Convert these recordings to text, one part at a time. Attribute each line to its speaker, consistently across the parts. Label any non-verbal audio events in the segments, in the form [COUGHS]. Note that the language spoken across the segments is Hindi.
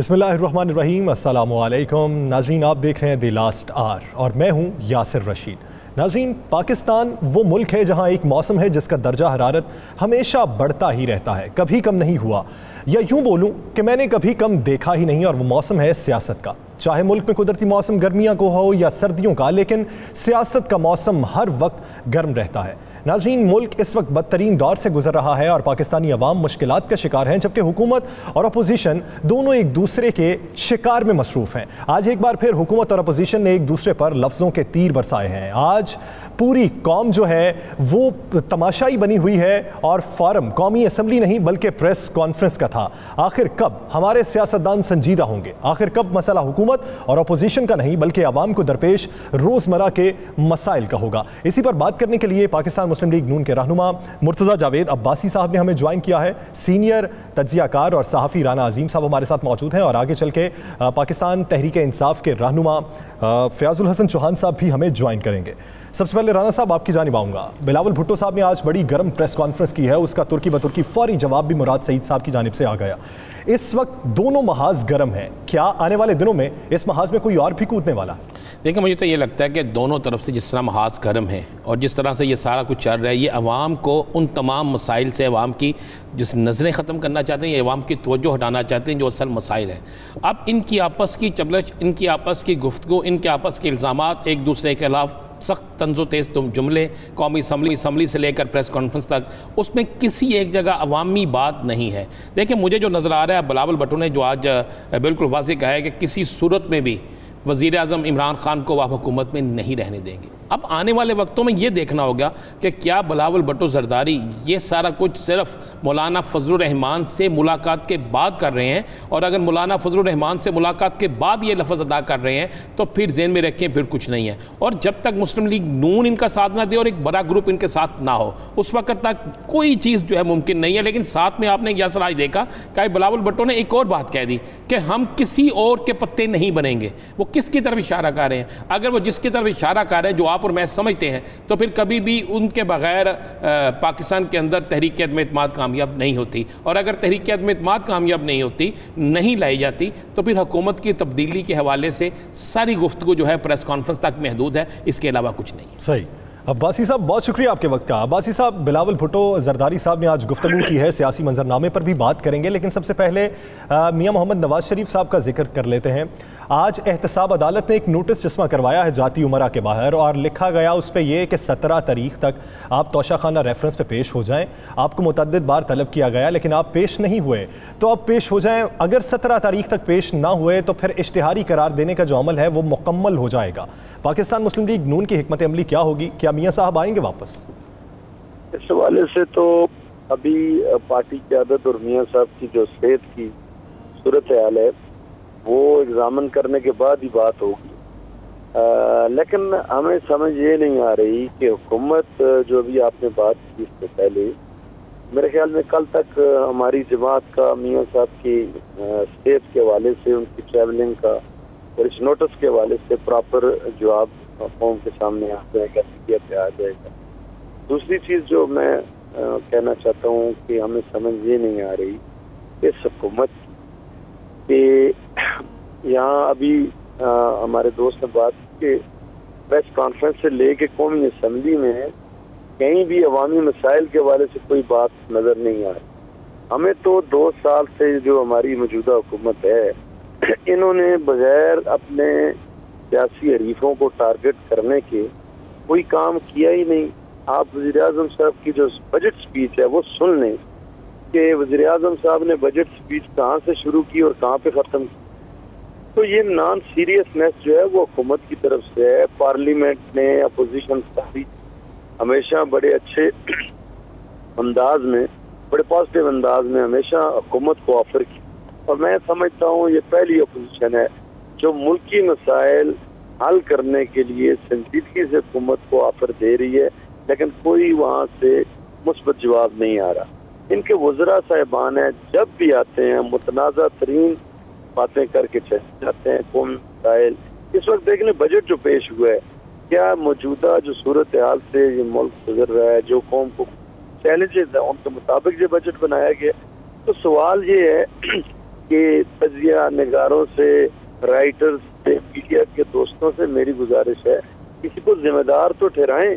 Speaker 1: अस्सलाम वालेकुम नाजरीन, आप देख रहे हैं द लास्ट आर और मैं हूँ यासिर रशीद। नाजरीन, पाकिस्तान वो मुल्क है जहाँ एक मौसम है जिसका दर्जा हरारत हमेशा बढ़ता ही रहता है, कभी कम नहीं हुआ। या यूँ बोलूँ कि मैंने कभी कम देखा ही नहीं और वो मौसम है सियासत का। चाहे मुल्क में कुदरती मौसम गर्मियाँ को हो या सर्दियों का, लेकिन सियासत का मौसम हर वक्त गर्म रहता है। नाजीन मुल्क इस वक्त बदतरीन दौर से गुजर रहा है और पाकिस्तानी अवाम मुश्किल का शिकार हैं, जबकि हुकूमत और अपोजिशन दोनों एक दूसरे के शिकार में मसरूफ़ हैं। आज एक बार फिर हुकूमत और अपोजिशन ने एक दूसरे पर लफ्ज़ों के तीर बरसाए हैं। आज पूरी कौम जो है, वो तमाशाई बनी हुई है और फॉरम, कौमी असम्बली नहीं, बल्कि प्रेस कॉन्फ्रेंस का था। आखिर कब हमारे सियासतदान संजीदा होंगे? आखिर कब मसला हुकूमत और अपोजिशन का नहीं, बल्कि आवाम को दरपेश रोज़मर्रा के मसाइल का होगा? इसी पर बात करने के लिए पाकिस्तान मुस्लिम लीग नून के रहनुमा मुर्तज़ा जावेद अब्बासी साहब ने हमें ज्वाइन किया है। सीनियर तजियाकार और सहाफ़ी राना अजीम साहब हमारे साथ मौजूद हैं और आगे चल के पाकिस्तान तहरीक इंसाफ के रहनुमा फ़याज़ुल हसन चौहान साहब भी हमें ज्वाइन करेंगे। सबसे पहले राना साहब, आपकी जानब आऊँगा बिलावल भुट्टो साहब ने आज बड़ी गर्म प्रेस कॉन्फ्रेंस की है, उसका तुर्की बतुर्की फौरी जवाब भी मुराद सईद साहब की जानब से आ गया। इस वक्त दोनों महाज गर्म हैं। क्या आने वाले दिनों में इस महाज में कोई और भी कूदने वाला?
Speaker 2: देखिए, मुझे तो ये लगता है कि दोनों तरफ़ से जिस तरह महाज गर्म है और जिस तरह से ये सारा कुछ चल रहा है, ये अवाम को, उन तमाम मसाइल से अवाम की जिस नज़रें ख़त्म करना चाहते हैं, ये अवाम की तवज्जो हटाना चाहते हैं, जो असल मसाइल हैं। अब इनकी आपस की चबलच, इनकी आपस की गुफ्तु इनके आपस के इल्ज़ाम एक दूसरे के खिलाफ सख्त तंजो तेज़ तुम जुमले, कौमी असम्बली असम्बली से लेकर प्रेस कॉन्फ्रेंस तक, उसमें किसी एक जगह अवामी बात नहीं है। देखिए, मुझे जो नज़र आ रहा है, बिलावल भटू ने जो आज बिल्कुल वाजह कहा है कि किसी सूरत में भी वज़ी अजम इमरान खान को वह हुकूमत में नहीं रहने देंगे। अब आने वाले वक्तों में ये देखना होगा कि क्या बिलावल भट्टो जरदारी ये सारा कुछ सिर्फ़ मौलाना फजलरहमान से मुलाकात के बाद कर रहे हैं, और अगर मौलाना फजलरहमान से मुलाकात के बाद ये लफ्ज़ अदा कर रहे हैं तो फिर जेन में रखें, फिर कुछ नहीं है। और जब तक मुस्लिम लीग नून इनका साथ ना दे और एक बड़ा ग्रुप इनके साथ ना हो, उस वक्त तक कोई चीज़ जो है मुमकिन नहीं है। लेकिन साथ में आपने यह सलाह देखा कि बिलावल भट्टो ने एक और बात कह दी कि हम किसी और के पत्ते नहीं बनेंगे। वो किसकी तरफ़ इशारा कर रहे हैं? अगर वो जिसकी तरफ़ इशारा कर रहे हैं, जो आप और मैं समझते हैं तो फिर कभी भी उनके बगैर पाकिस्तान के अंदर तहरीक अदम अतमाद कामयाब नहीं होती। और अगर तहरीक अदम अतमाद कामयाब नहीं होती, नहीं लाई जाती तो फिर हुकूमत की तब्दीली के हवाले से सारी गुफ्तु जो है प्रेस कॉन्फ्रेंस तक महदूद है, इसके अलावा कुछ नहीं।
Speaker 1: सही। अब्बासी साहब, बहुत शुक्रिया आपके वक्त का। अब्बासी साहब, बिलावल भुट्टो जरदारी साहब ने आज गुफ्तु की है, सियासी मंजरनामे पर भी बात करेंगे, लेकिन सबसे पहले मियाँ मोहम्मद नवाज़ शरीफ साहब का ज़िक्र कर लेते हैं। आज एहतसाब अदालत ने एक नोटिस जिसमा करवाया है जाती उमरा के बाहर, और लिखा गया उस पर यह कि सत्रह तारीख तक आप तोशा खाना रेफरेंस पे पेश हो जाएँ। आपको मुतद बार तलब किया गया, लेकिन आप पेश नहीं हुए। तो आप पेश हो जाएँ, अगर सत्रह तारीख तक पेश ना हुए तो फिर इश्तहारी करार देने का जो अमल है, वो मुकम्मल हो जाएगा। पाकिस्तान मुस्लिम लीग नून की हमत अमली क्या होगी? क्या मियाँ साहब आएँगे वापस?
Speaker 3: इस हवाले से तो अभी पार्टी क्यादत और मियाँ साहब की जो सेहत की सूरत हाल है, वो एग्जामिन करने के बाद ही बात होगी। लेकिन हमें समझ ये नहीं आ रही कि हुकूमत जो अभी आपने बात की इससे पहले, मेरे ख्याल में कल तक हमारी जमात का, मियाँ साहब की सेहत के हवाले से, उनकी ट्रैवलिंग का और इस नोटिस के हवाले से प्रॉपर जवाब कौम के सामने आ जाएगा मीडिया पे आ जाएगा। दूसरी चीज़ जो मैं आ, कहना चाहता हूँ कि हमें समझ ये नहीं आ रही इस हुकूमत के यहाँ अभी आ, हमारे दोस्त ने बात की प्रेस कॉन्फ्रेंस से लेके कौमी असम्बली में कहीं भी अवामी मसाइल के हवाले से कोई बात नज़र नहीं आ रही। हमें तो दो साल से जो हमारी मौजूदा हुकूमत है [COUGHS] इन्होंने बगैर अपने सियासी हरीफों को टारगेट करने के कोई काम किया ही नहीं। आप वजी अजम साहब की जो बजट स्पीच है, वो सुन लें कि वजी अजम साहब ने बजट स्पीच कहाँ से शुरू की और कहाँ पे ख़त्म की। तो ये नॉन सीरियसनेस जो है, वो हुकूमत की तरफ़ से है। पार्लियामेंट ने अपोजिशन भी हमेशा बड़े अच्छे [COUGHS] अंदाज में, बड़े पॉजिटिव अंदाज में हमेशा हुकूमत को ऑफ़र किया। और मैं समझता हूँ ये पहली अपोजिशन है, जो मुल्की मसाइल हल करने के लिए संजीदगी से हुकूमत को ऑफ़र दे रही है, लेकिन कोई वहाँ से मुस्बत जवाब नहीं आ रहा। इनके वजरा साहबान है, जब भी आते हैं, मुतनाज़ा तरीन बातें करके चले जाते हैं कौन मसाइल। इस वक्त देखने बजट जो पेश हुआ है, क्या मौजूदा जो सूरत हाल से ये मुल्क गुजर रहा है, जो कौम को चैलेंजेस है, उनके मुताबिक जो बजट बनाया गया तो सवाल ये है के तजिया नगारों से राइटर्स से मीडिया के दोस्तों से मेरी गुजारिश है। किसी को जिम्मेदार तो ठहराएँ।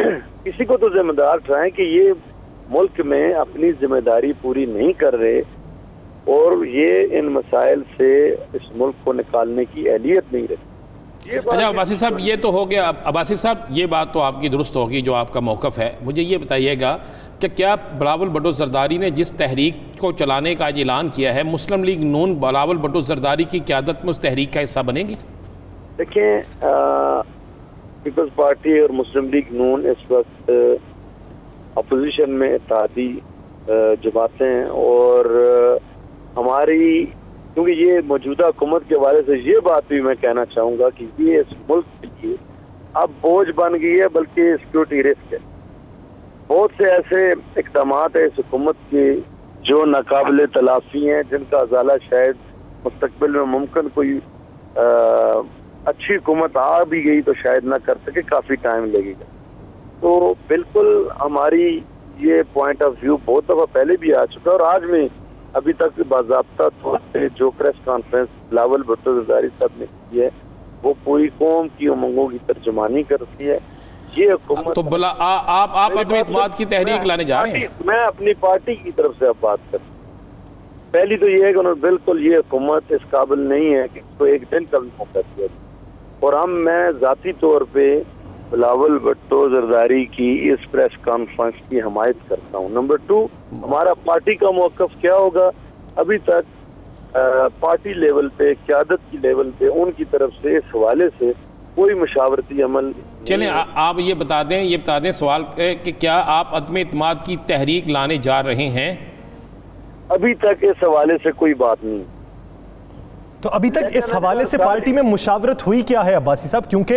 Speaker 3: [CLEARS THROAT] किसी को तो जिम्मेदार ठहराएँ कि ये मुल्क में अपनी ज़िम्मेदारी पूरी नहीं कर रहे और ये इन मसाइल से इस मुल्क को निकालने की अहलियत नहीं रखती।
Speaker 2: अच्छा अब्बासी साहब ये तो हो गया। अब अब्बासी साहब ये बात तो आपकी दुरुस्त होगी जो आपका मौकफ है। मुझे ये बताइएगा कि क्या बिलावल भुट्टो जरदारी ने जिस तहरीक को चलाने का आज ऐलान किया है मुस्लिम लीग नून बलावल भुट्टो जरदारी की क्यादत में उस तहरीक का हिस्सा बनेगी?
Speaker 3: देखें पीपल्स पार्टी और मुस्लिम लीग नून इस वक्त अपोजिशन में जमातें हैं और हमारी क्योंकि ये मौजूदा हुकूमत के हवाले से ये बात भी मैं कहना चाहूँगा कि ये इस मुल्क के लिए अब बोझ बन गई है बल्कि सिक्योरिटी रिस्क है। बहुत से ऐसे इकदाम है इस हुकूमत के जो नाकाबिल तलाफी हैं जिनका अजाला शायद मुस्तकबिल में मुमकिन कोई अ, अच्छी हुकूमत आ भी गई तो शायद ना कर सके काफ़ी टाइम लगेगा। तो बिल्कुल हमारी ये पॉइंट ऑफ़ व्यू बहुत दफ़ा पहले भी आ चुका है और आज में अभी तक बाबा तौर पे जो प्रेस कॉन्फ्रेंस बिलावल भुट्टो जरदारी साहब ने की है वो पूरी कौम की उमंगों की तर्जमानी करती है। ये हुकूमत
Speaker 2: तो बला आ, आप आप इतमाद की तहरीक लाने जा रहे हैं?
Speaker 3: मैं अपनी पार्टी की तरफ़ से अब बात कर पहली तो ये है कि उन्होंने बिल्कुल ये हुकूमत इस काबिल नहीं है कि इसको एक दिन का भी मौका दिया और हम मैं जाती तौर पे बिलावल भट्टो जरदारी की इस प्रेस कॉन्फ्रेंस की हमायत करता हूँ। नंबर टू हमारा पार्टी का मौकफ क्या होगा? अभी तक अ, पार्टी लेवल पे क्यादत की लेवल पे उनकी तरफ़ से इस हवाले से कोई मशावरती अमल
Speaker 2: चलें आ- आप ये बता दें ये बता दें सवाल कि क्या आप अदम इतमाद की तहरीक लाने जा रहे हैं?
Speaker 3: अभी तक इस हवाले से कोई बात नहीं।
Speaker 1: तो अभी तक इस हवाले से पार्टी में मुशावरत हुई क्या है अब्बासी साहब? क्योंकि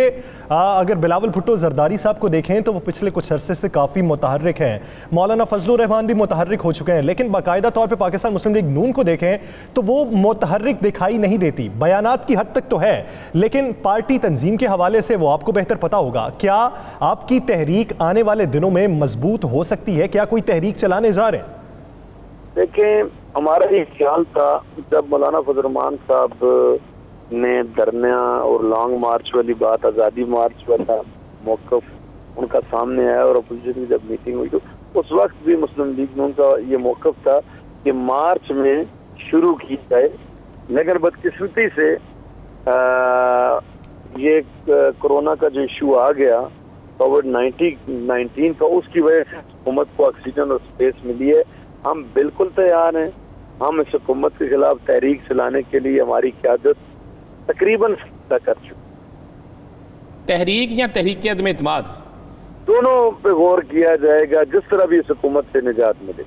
Speaker 1: अगर बिलावल भुट्टो जरदारी साहब को देखें तो वो पिछले कुछ अरसे से काफ़ी मुतहरक हैं। मौलाना फजलुर रहमान भी मुतहरक हो चुके हैं लेकिन बाकायदा तौर पे पाकिस्तान मुस्लिम लीग नून को देखें तो वो मुतहरक दिखाई नहीं देती। बयान की हद तक तो है लेकिन पार्टी तंजीम के हवाले से वो आपको बेहतर पता होगा। क्या आपकी तहरीक आने वाले दिनों में मज़बूत हो सकती है? क्या कोई तहरीक चलाने जा रहे हैं?
Speaker 3: देखें हमारा ये ख्याल था जब मौलाना फजरमान साहब ने धरना और लॉन्ग मार्च वाली बात आज़ादी मार्च वाला मौकफ उनका सामने आया और अपोजिशन की जब मीटिंग हुई तो उस वक्त भी मुस्लिम लीग नून उनका ये मौकफ था कि मार्च में शुरू की जाए। लेकिन बदकिस्मती से आ, ये कोरोना का जो इशू आ गया कोविड नाइन्टीन नाइन्टीन का उसकी वजह से हुकूमत को ऑक्सीजन और स्पेस मिली है। हम बिल्कुल तैयार हैं। हम इस हुकूमत के खिलाफ तहरीक चलाने के लिए हमारी क्यादत तकरीबन फैसला कर चुकी
Speaker 2: तहरीक या तहरीक अदम इतमाद?
Speaker 3: दोनों पे गौर किया जाएगा जिस तरह भी इस हुकूमत से निजात मिले।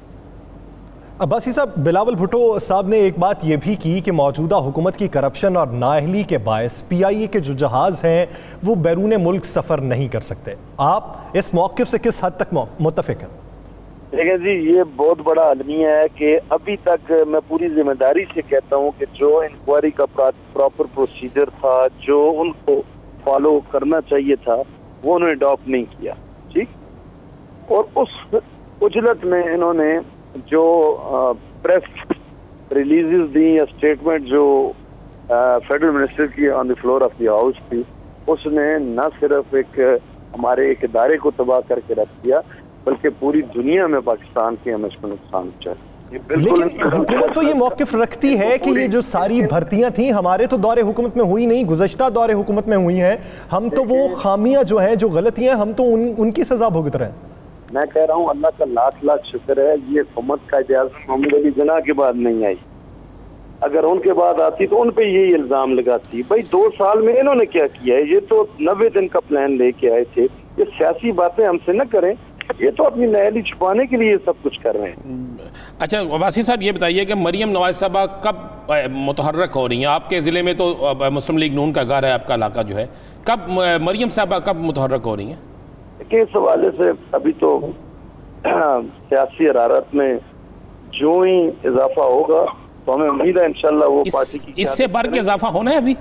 Speaker 1: अब्बासी साहब बिलावल भुट्टो साहब ने एक बात यह भी की कि मौजूदा हुकूमत की करप्शन और नाअहली के बायस पी आई ए के जो जहाज़ हैं वो बैरून मुल्क सफ़र नहीं कर सकते। आप इस मौक़ से किस हद तक मुतफिक हैं?
Speaker 3: देखिए जी, ये बहुत बड़ा अलमिया है कि अभी तक मैं पूरी ज़िम्मेदारी से कहता हूँ कि जो इंक्वायरी का प्रॉपर प्रोसीजर था, जो उनको फॉलो करना चाहिए था, वो उन्होंने अडॉप्ट नहीं किया, ठीक? और उस उजलत में इन्होंने जो प्रेस रिलीजेस दी या स्टेटमेंट जो फेडरल मिनिस्टर की on the floor of the house थी, उसने न सिर्फ़ एक हमारे एक इदारे को तबाह करके रख दिया बल्कि पूरी दुनिया में पाकिस्तान के हमें इसको नुकसान पहुँचा
Speaker 1: लेकिन हुकूमत तो ये मौकफ रखती है कि ये जो सारी भर्तियाँ थी हमारे तो दौरे हुकूमत में हुई नहीं गुजश्ता दौरे हुकूमत में हुई हैं। हम तो वो खामियाँ जो हैं जो गलतियाँ हम तो उन, उनकी सजा भुगत रहे हैं।
Speaker 3: मैं कह रहा हूँ अल्लाह का लाख लाख शुक्र है ये हुकूमत का मोहम्मद अली जना के बाद नहीं आई। अगर उनके बाद आती तो उन पर यही इल्ज़ाम लगाती। भाई दो साल में इन्होंने क्या किया है? ये तो नब्बे दिन का प्लान लेके आए थे। ये सियासी बातें हमसे न करें। ये तो अपनी नयली छुपाने के लिए सब कुछ कर रहे हैं।
Speaker 2: अच्छा वासी साहब ये बताइए कि मरियम नवाज़ साहबा कब मुतहरक हो रही हैं? आपके ज़िले में तो मुस्लिम लीग नून का घर है आपका इलाका जो है। कब मरियम साहबा कब मुतहरक हो रही हैं?
Speaker 3: देखिए इस हवाले से अभी तो [CLEARS THROAT] सियासी हरारत में जो ही इजाफा होगा तो हमें उम्मीद है इंशाल्लाह वो
Speaker 2: इस,
Speaker 3: पार्टी की
Speaker 2: इससे बढ़ के इजाफा होना है अभी?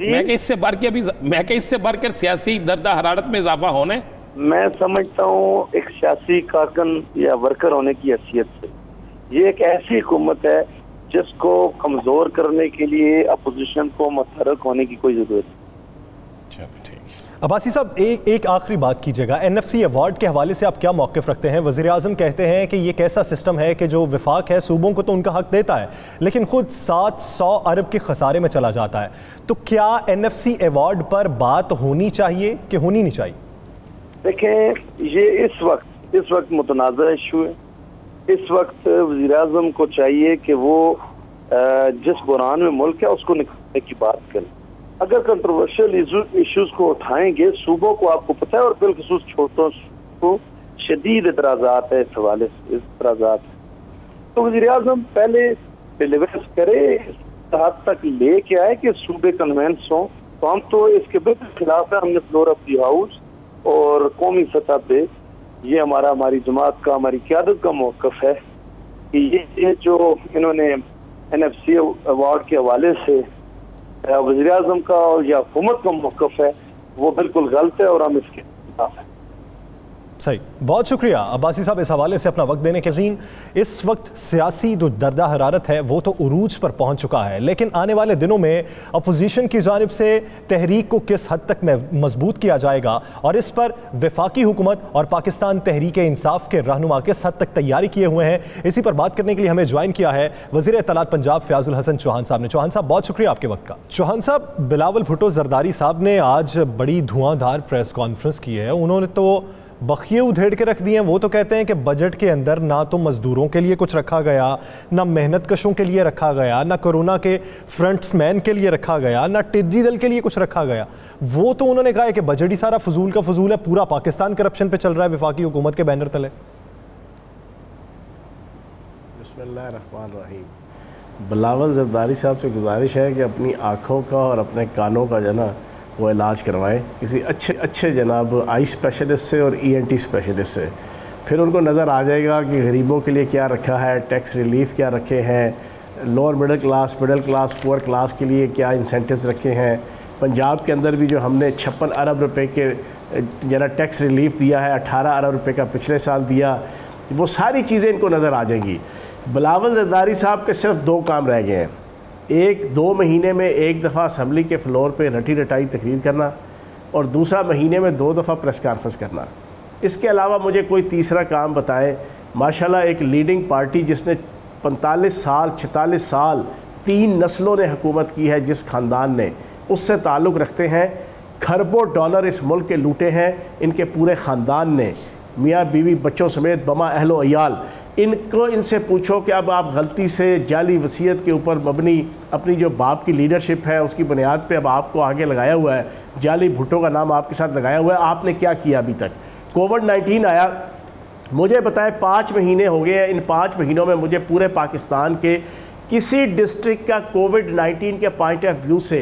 Speaker 2: मैं इससे बढ़ के अभी मैं इससे बढ़ कर सियासी दर्दा हरारत में इजाफा होना है?
Speaker 3: मैं समझता हूँ एक सियासी कारकन या वर्कर होने की हैसियत से। ये एक ऐसी हुकूमत है जिसको कमज़ोर करने के लिए अपोजिशन को मतरक होने की कोई ज़रूरत नहीं।
Speaker 1: अब्बासी साहब एक एक आखिरी बात कीजिएगा। एन एफ़ सी अवार्ड के हवाले से आप क्या मौकफ रखते हैं? वजी अजम कहते हैं कि ये कैसा सिस्टम है कि जो विफाक है सूबों को तो उनका हक देता है लेकिन खुद सात सौ अरब के खसारे में चला जाता है। तो क्या एन एफ़ सी अवार्ड पर बात होनी चाहिए कि होनी नहीं चाहिए?
Speaker 3: देखें, ये इस वक्त इस वक्त मुतनाज़ इशू है। इस वक्त वजी अजम को चाहिए कि वो जिस बुरान में मुल्क है, उसको निकालने की बात करें। अगर कंट्रोवर्शियल इश्यूज़ को उठाएँगे, सूबों को आपको पता है, और बिलखसूस छोटों को शदीद इतराजात है, इस हवाले से इतराजात है। तो वजी अजम पहले डिलीवर करे हद तक लेके आए कि सूबे कन्वेंस हों। तो हम तो इसके बिल्कुल खिलाफ है, हमने फ्लोर ऑफ़ दी हाउस और कौमी सतह पे ये हमारा हमारी जमात का हमारी क्यादत का मौकफ है कि ये, ये जो इन्होंने एन एफ़ सी अवार्ड के हवाले से वजी अजम का और या हुकूमत का मौकफ है वो बिल्कुल गलत है और हम इसके खिलाफ हैं।
Speaker 1: सही। बहुत शुक्रिया। अब्बासी साहब, इस हवाले से अपना वक्त देने के जीन इस वक्त सियासी जो दर्दा हरारत है, वो तो उरूज पर पहुँच चुका है। लेकिन आने वाले दिनों में अपोजिशन की जानब से तहरीक को किस हद तक मज़बूत किया जाएगा? और इस पर विफाकी हुकूमत और पाकिस्तान तहरीक इंसाफ के रहनुमा किस हद तक तैयारी किए हुए हैं? इसी पर बात करने के लिए हमें ज्वाइन किया है वज़ीर इतलात पंजाब फ्याजुल हसन चौहान साहब ने। चौहान साहब, बहुत शुक्रिया आपके वक्त का। चौहान साहब, बिलावल भुटो जरदारी साहब ने आज बड़ी धुआंधार प्रेस कॉन्फ्रेंस की है। उन्होंने तो बखिए उधेड़ के रख दिए वो तो कहते हैं कि बजट के अंदर ना तो मज़दूरों के लिए कुछ रखा गया, ना मेहनत कशों के लिए रखा गया, ना कोरोना के फ्रंट्समैन के लिए रखा गया, ना टिड्डी दल के लिए कुछ रखा गया। वो तो उन्होंने कहा है कि बजट ही सारा फजूल का फजूल है, पूरा पाकिस्तान करप्शन पर चल रहा है, विफाकी हुकूमत के बैनर तले।
Speaker 4: बिलावल जरदारी साहब से गुजारिश है कि अपनी आँखों का और अपने कानों का जो ना वो इलाज करवाएँ। किसी अच्छे अच्छे जनाब आई स्पेशलिस्ट से और ईएनटी e स्पेशलिस्ट से। फिर उनको नज़र आ जाएगा कि गरीबों के लिए क्या रखा है टैक्स रिलीफ क्या रखे हैं lower middle class middle class poor class के लिए क्या इंसेंटिव्स रखे हैं। पंजाब के अंदर भी जो हमने छप्पन अरब रुपए के जना टैक्स रिलीफ दिया है, अठारह अरब रुपए का पिछले साल दिया, वो सारी चीज़ें इनको नज़र आ जाएँगी। बिलावल जरदारी साहब के सिर्फ़ दो काम रह गए हैं। एक, दो महीने में एक दफ़ा असम्बली के फ्लोर पे रटी रटाई तकरीर करना और दूसरा महीने में दो दफ़ा प्रेस कॉन्फ्रेंस करना। इसके अलावा मुझे कोई तीसरा काम बताएँ। माशाल्लाह, एक लीडिंग पार्टी जिसने पैंतालीस साल छितालीस साल, तीन नस्लों ने हुकूमत की है जिस ख़ानदान ने, उससे ताल्लुक़ रखते हैं। खरबों डॉलर इस मुल्क के लूटे हैं, इनके पूरे ख़ानदान ने। मियाँ बीवी बच्चों समेत बमा अहलो अयाल। इनको इनसे पूछो कि अब आप गलती से जाली वसीयत के ऊपर मबनी अपनी जो बाप की लीडरशिप है, उसकी बुनियाद पे अब आपको आगे लगाया हुआ है। जाली भुट्टो का नाम आपके साथ लगाया हुआ है। आपने क्या किया अभी तक? कोविड नाइन्टीन आया। मुझे बताएँ, पाँच महीने हो गए हैं। इन पाँच महीनों में मुझे पूरे पाकिस्तान के किसी डिस्ट्रिक्ट का कोविड नाइन्टीन के पॉइंट ऑफ़ व्यू से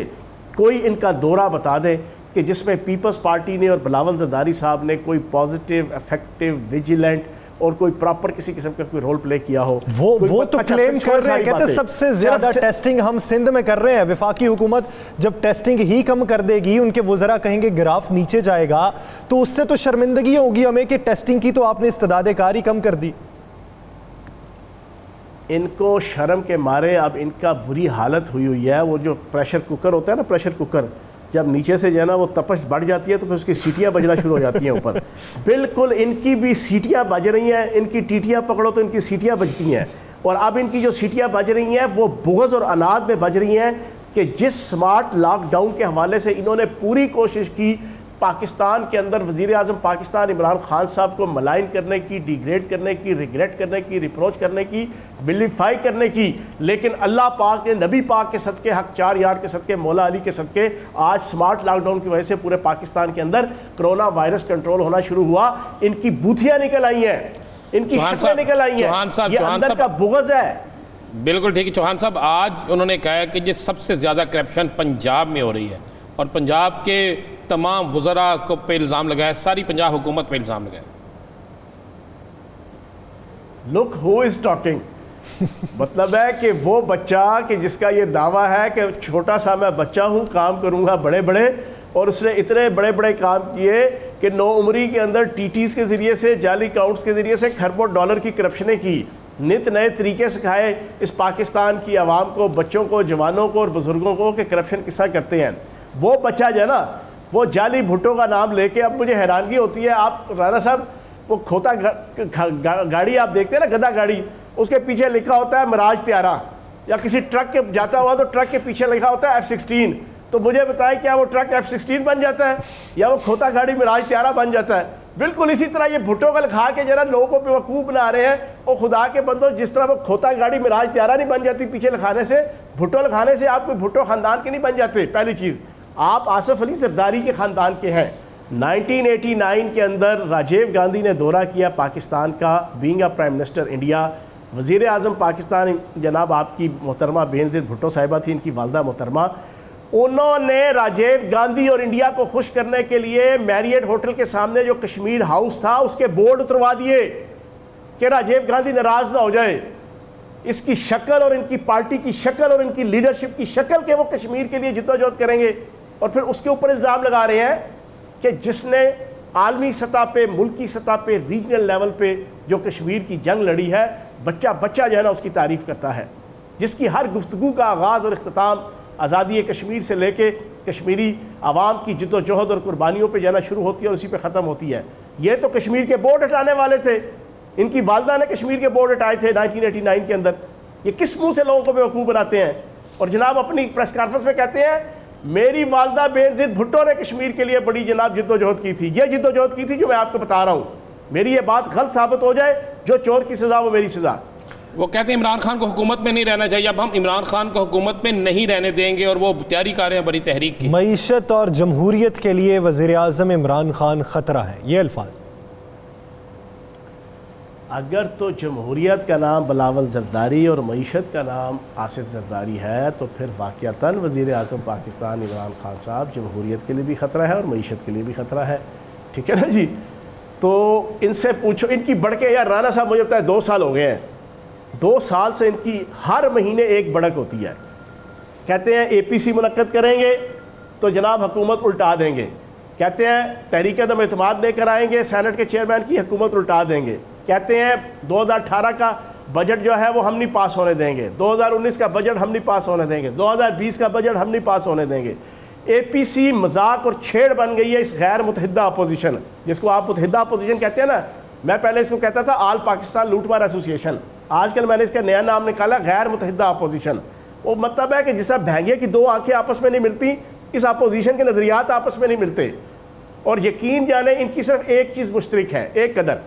Speaker 4: कोई इनका दौरा बता दें। कि जिसमें पीपल्स पार्टी ने और बिलावल जदारी साहब ने कोई पॉजिटिव इफ़ेक्टिव विजिलेंट और कोई प्रॉपर किसी किस्म का कोई रोल प्ले किया हो
Speaker 1: वो वो तो अच्छा, क्लेम कर रहे हैं कहते सबसे ज़्यादा टेस्टिंग हम सिंध में कर रहे हैं। विफाकी हुकूमत जब टेस्टिंग ही कम कर देगी उनके वजरा कहेंगे ग्राफ नीचे जाएगा तो उससे तो शर्मिंदगी होगी हमें कि टेस्टिंग की तो आपने इस्तदाद कार कम कर दी।
Speaker 4: इनको शर्म के मारे अब इनका बुरी हालत हुई हुई है। वो जो प्रेशर कुकर होता है ना प्रेशर कुकर जब नीचे से जो है ना वो तपश बढ़ जाती है तो फिर उसकी सीटियाँ बजना शुरू हो जाती हैं ऊपर। [LAUGHS] बिल्कुल इनकी भी सीटियाँ बज रही हैं इनकी टीटियाँ पकड़ो तो इनकी सीटियाँ बजती हैं। और अब इनकी जो सीटियाँ बज रही हैं वो बोझ और अनाज में बज रही हैं कि जिस स्मार्ट लॉकडाउन के हवाले से इन्होंने पूरी कोशिश की पाकिस्तान के अंदर वज़ीर अजम पाकिस्तान इमरान खान साहब को मलाइन करने की डिग्रेड करने की रिग्रेट करने की रिप्रोच करने की विलीफाई करने की लेकिन अल्लाह पाक ने नबी पाक के सदक़े हक चार यार के सदक़े मौला अली के सदक़े आज स्मार्ट लॉकडाउन की वजह से पूरे पाकिस्तान के अंदर कोरोना वायरस कंट्रोल होना शुरू हुआ। इनकी बूथियाँ निकल आई हैं। इनकी शक्लें निकल आई हैं। ये अंदर का बुगज है।
Speaker 2: बिल्कुल ठीक है चौहान साहब आज उन्होंने कहा कि ये सबसे ज़्यादा करप्शन पंजाब में हो रही है। और पंजाब के तमाम वज़रा को पे इल्ज़ाम लगाया, सारी पंजाब हुकूमत पे इल्ज़ाम लगाया।
Speaker 4: लुक हु इज़ टॉकिंग मतलब है कि वो बच्चा कि जिसका ये दावा है कि छोटा सा मैं बच्चा हूँ, काम करूँगा बड़े बड़े और उसने इतने बड़े बड़े काम किए कि नौ उमरी के अंदर टीटीज़ के ज़रिए से, जाली काउंट्स के ज़रिए से खरबों डॉलर की करप्शनें की। नित नए तरीके सिखाए इस पाकिस्तान की आवाम को, बच्चों को, जवानों को और बुज़ुर्गों को कि करप्शन किस्सा करते हैं। वो बच्चा जो है ना वो जाली भुट्टो का नाम लेके अब मुझे हैरानगी होती है। आप राना साहब, वो खोता गाड़ी आप देखते हैं ना, गदा गाड़ी, उसके पीछे लिखा होता है मराज त्यारा, या किसी ट्रक के जाता हुआ तो ट्रक के पीछे लिखा होता है एफ़ सिक्सटीन तो मुझे बताएँ क्या वो ट्रक एफ़ सिक्सटीन बन जाता है, या वो खोता गाड़ी मिराज त्यारा बन जाता है? बिल्कुल इसी तरह ये भुट्टो का लिखा के जरा लोगों को बेवकूफ़ बना रहे हैं, और खुदा के बंदो, जिस तरह वो खोता गाड़ी मिराज त्यारा नहीं बन जाती पीछे लिखाने से, भुट्टो लिखाने से आप कोई भुट्टो ख़ानदान के नहीं बन जाते, पहली चीज़। आप आसफ अली जरदारी के ख़ानदान के हैं। 1989 के अंदर राजीव गांधी ने दौरा किया पाकिस्तान का बींग प्राइम मिनिस्टर इंडिया। वज़ी अजम पाकिस्तान जनाब आपकी मोहतरमा बेनज़ीर भुट्टो साहिबा थी, इनकी वालदा मोहतरमा। उन्होंने राजीव गांधी और इंडिया को खुश करने के लिए मैरियट होटल के सामने जो कश्मीर हाउस था, उसके बोर्ड उतरवा दिए कि राजीव गांधी नाराज़ ना हो जाए। इसकी शक्ल और इनकी पार्टी की शक्ल और इनकी लीडरशिप की शक्ल के वो कश्मीर के लिए जिद्दोजहद करेंगे। और फिर उसके ऊपर इल्ज़ाम लगा रहे हैं कि जिसने आलमी सतह पे, मुल्की सतह पे रीजनल लेवल पे जो कश्मीर की जंग लड़ी है, बच्चा बच्चा जो है ना उसकी तारीफ़ करता है। जिसकी हर गुफ्तु का आगाज़ और अख्ताम आज़ादी कश्मीर से लेके कश्मीरी आवाम की जद्दोजहद और कुर्बानियों पे जाना शुरू होती है और उसी पे ख़त्म होती है। ये तो कश्मीर के बोर्ड हटाने वाले थे। इनकी वालदा ने कश्मीर के बोर्ड हटाए थे 1989 के अंदर। ये किस मुँह से लोगों को बेवकूफ़ बनाते हैं? और जनाब अपनी प्रेस कॉन्फ्रेंस में कहते हैं मेरी वालदा बेनजीर भुट्टो ने कश्मीर के लिए बड़ी जनाब जिद्दोजहद की थी। ये जिद्दोजहद की थी जो मैं आपको बता रहा हूँ। मेरी ये बात गलत साबित हो जाए जो चोर की सज़ा वो मेरी सज़ा।
Speaker 2: वो कहते हैं इमरान खान को हुकूमत में नहीं रहना चाहिए। अब हम इमरान खान को हुकूमत में नहीं रहने देंगे और वो तैयारी कर रहे हैं बड़ी तहरीक की।
Speaker 1: मीशत और जमहूरियत के लिए वज़ीर अजम इमरान खान ख़तरा है। ये अल्फाज।
Speaker 4: अगर तो जमहूरीत का नाम बिलावल जरदारी और मीशत का नाम आसिफ जरदारी है तो फिर वाक़ता वज़ी अजम पाकिस्तान इमरान खान साहब जमहूरीत के लिए भी ख़तरा है और मीशत के लिए भी ख़तरा है। ठीक है ना जी? तो इनसे पूछो, इनकी बढ़ यार राना साहब मुझे पता है दो साल हो गए हैं। दो साल से इनकी हर महीने एक बढ़क होती है। कहते हैं ए पी सी मनद करेंगे तो जनाब हुकूमत उल्टा देंगे। कहते हैं तहरीक दम अतमाद लेकर आएँगे, सैनट के चेयरमैन की हुकूमत उल्टा देंगे। कहते हैं 2018 का बजट जो है वो हम नहीं पास होने देंगे। 2019 का बजट हम नहीं पास होने देंगे। 2020 का बजट हम नहीं पास होने देंगे। ए पी सी मज़ाक और छेड़ बन गई है इस गैर मुतहदा अपोजिशन जिसको आप मुतहदा अपोजिशन कहते हैं ना, मैं पहले इसको कहता था आल पाकिस्तान लूटमार एसोसिएशन आजकल मैंने इसका नया नाम निकाला, गैर मुतहदा अपोजिशन वो मतलब है कि जिस भैंगे की दो आँखें आपस में नहीं मिलती, इस अपोजिशन के नज़रियात आपस में नहीं मिलते। और यकीन जाने इनकी सिर्फ़ एक चीज़ मुश्तरक है, एक कदर।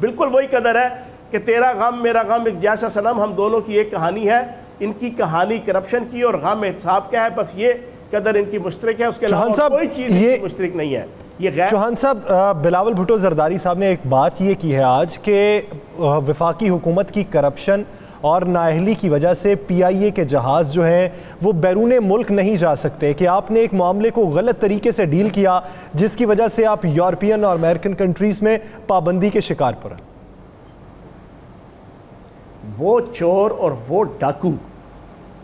Speaker 4: बिल्कुल वही कदर है कि तेरा गम मेरा गम एक जैसा सनम हम दोनों की एक कहानी है। इनकी कहानी करप्शन की और गम एहसाब का है? बस ये कदर इनकी मुश्तरक है उसके अलावा कोई चीज़ ये मुश्तरक नहीं है।
Speaker 1: ये चौहान साहब बिलावल भुटो जरदारी साहब ने एक बात ये की है आज के विफाकी हुकूमत की करप्शन और नाहली की वजह से पीआईए के जहाज़ जो हैं, वो बैरून मुल्क नहीं जा सकते। कि आपने एक मामले को गलत तरीके से डील किया, जिसकी वजह से आप यूरोपियन और अमेरिकन कंट्रीज़ में पाबंदी के शिकार पर
Speaker 4: वो चोर और वो डाकू,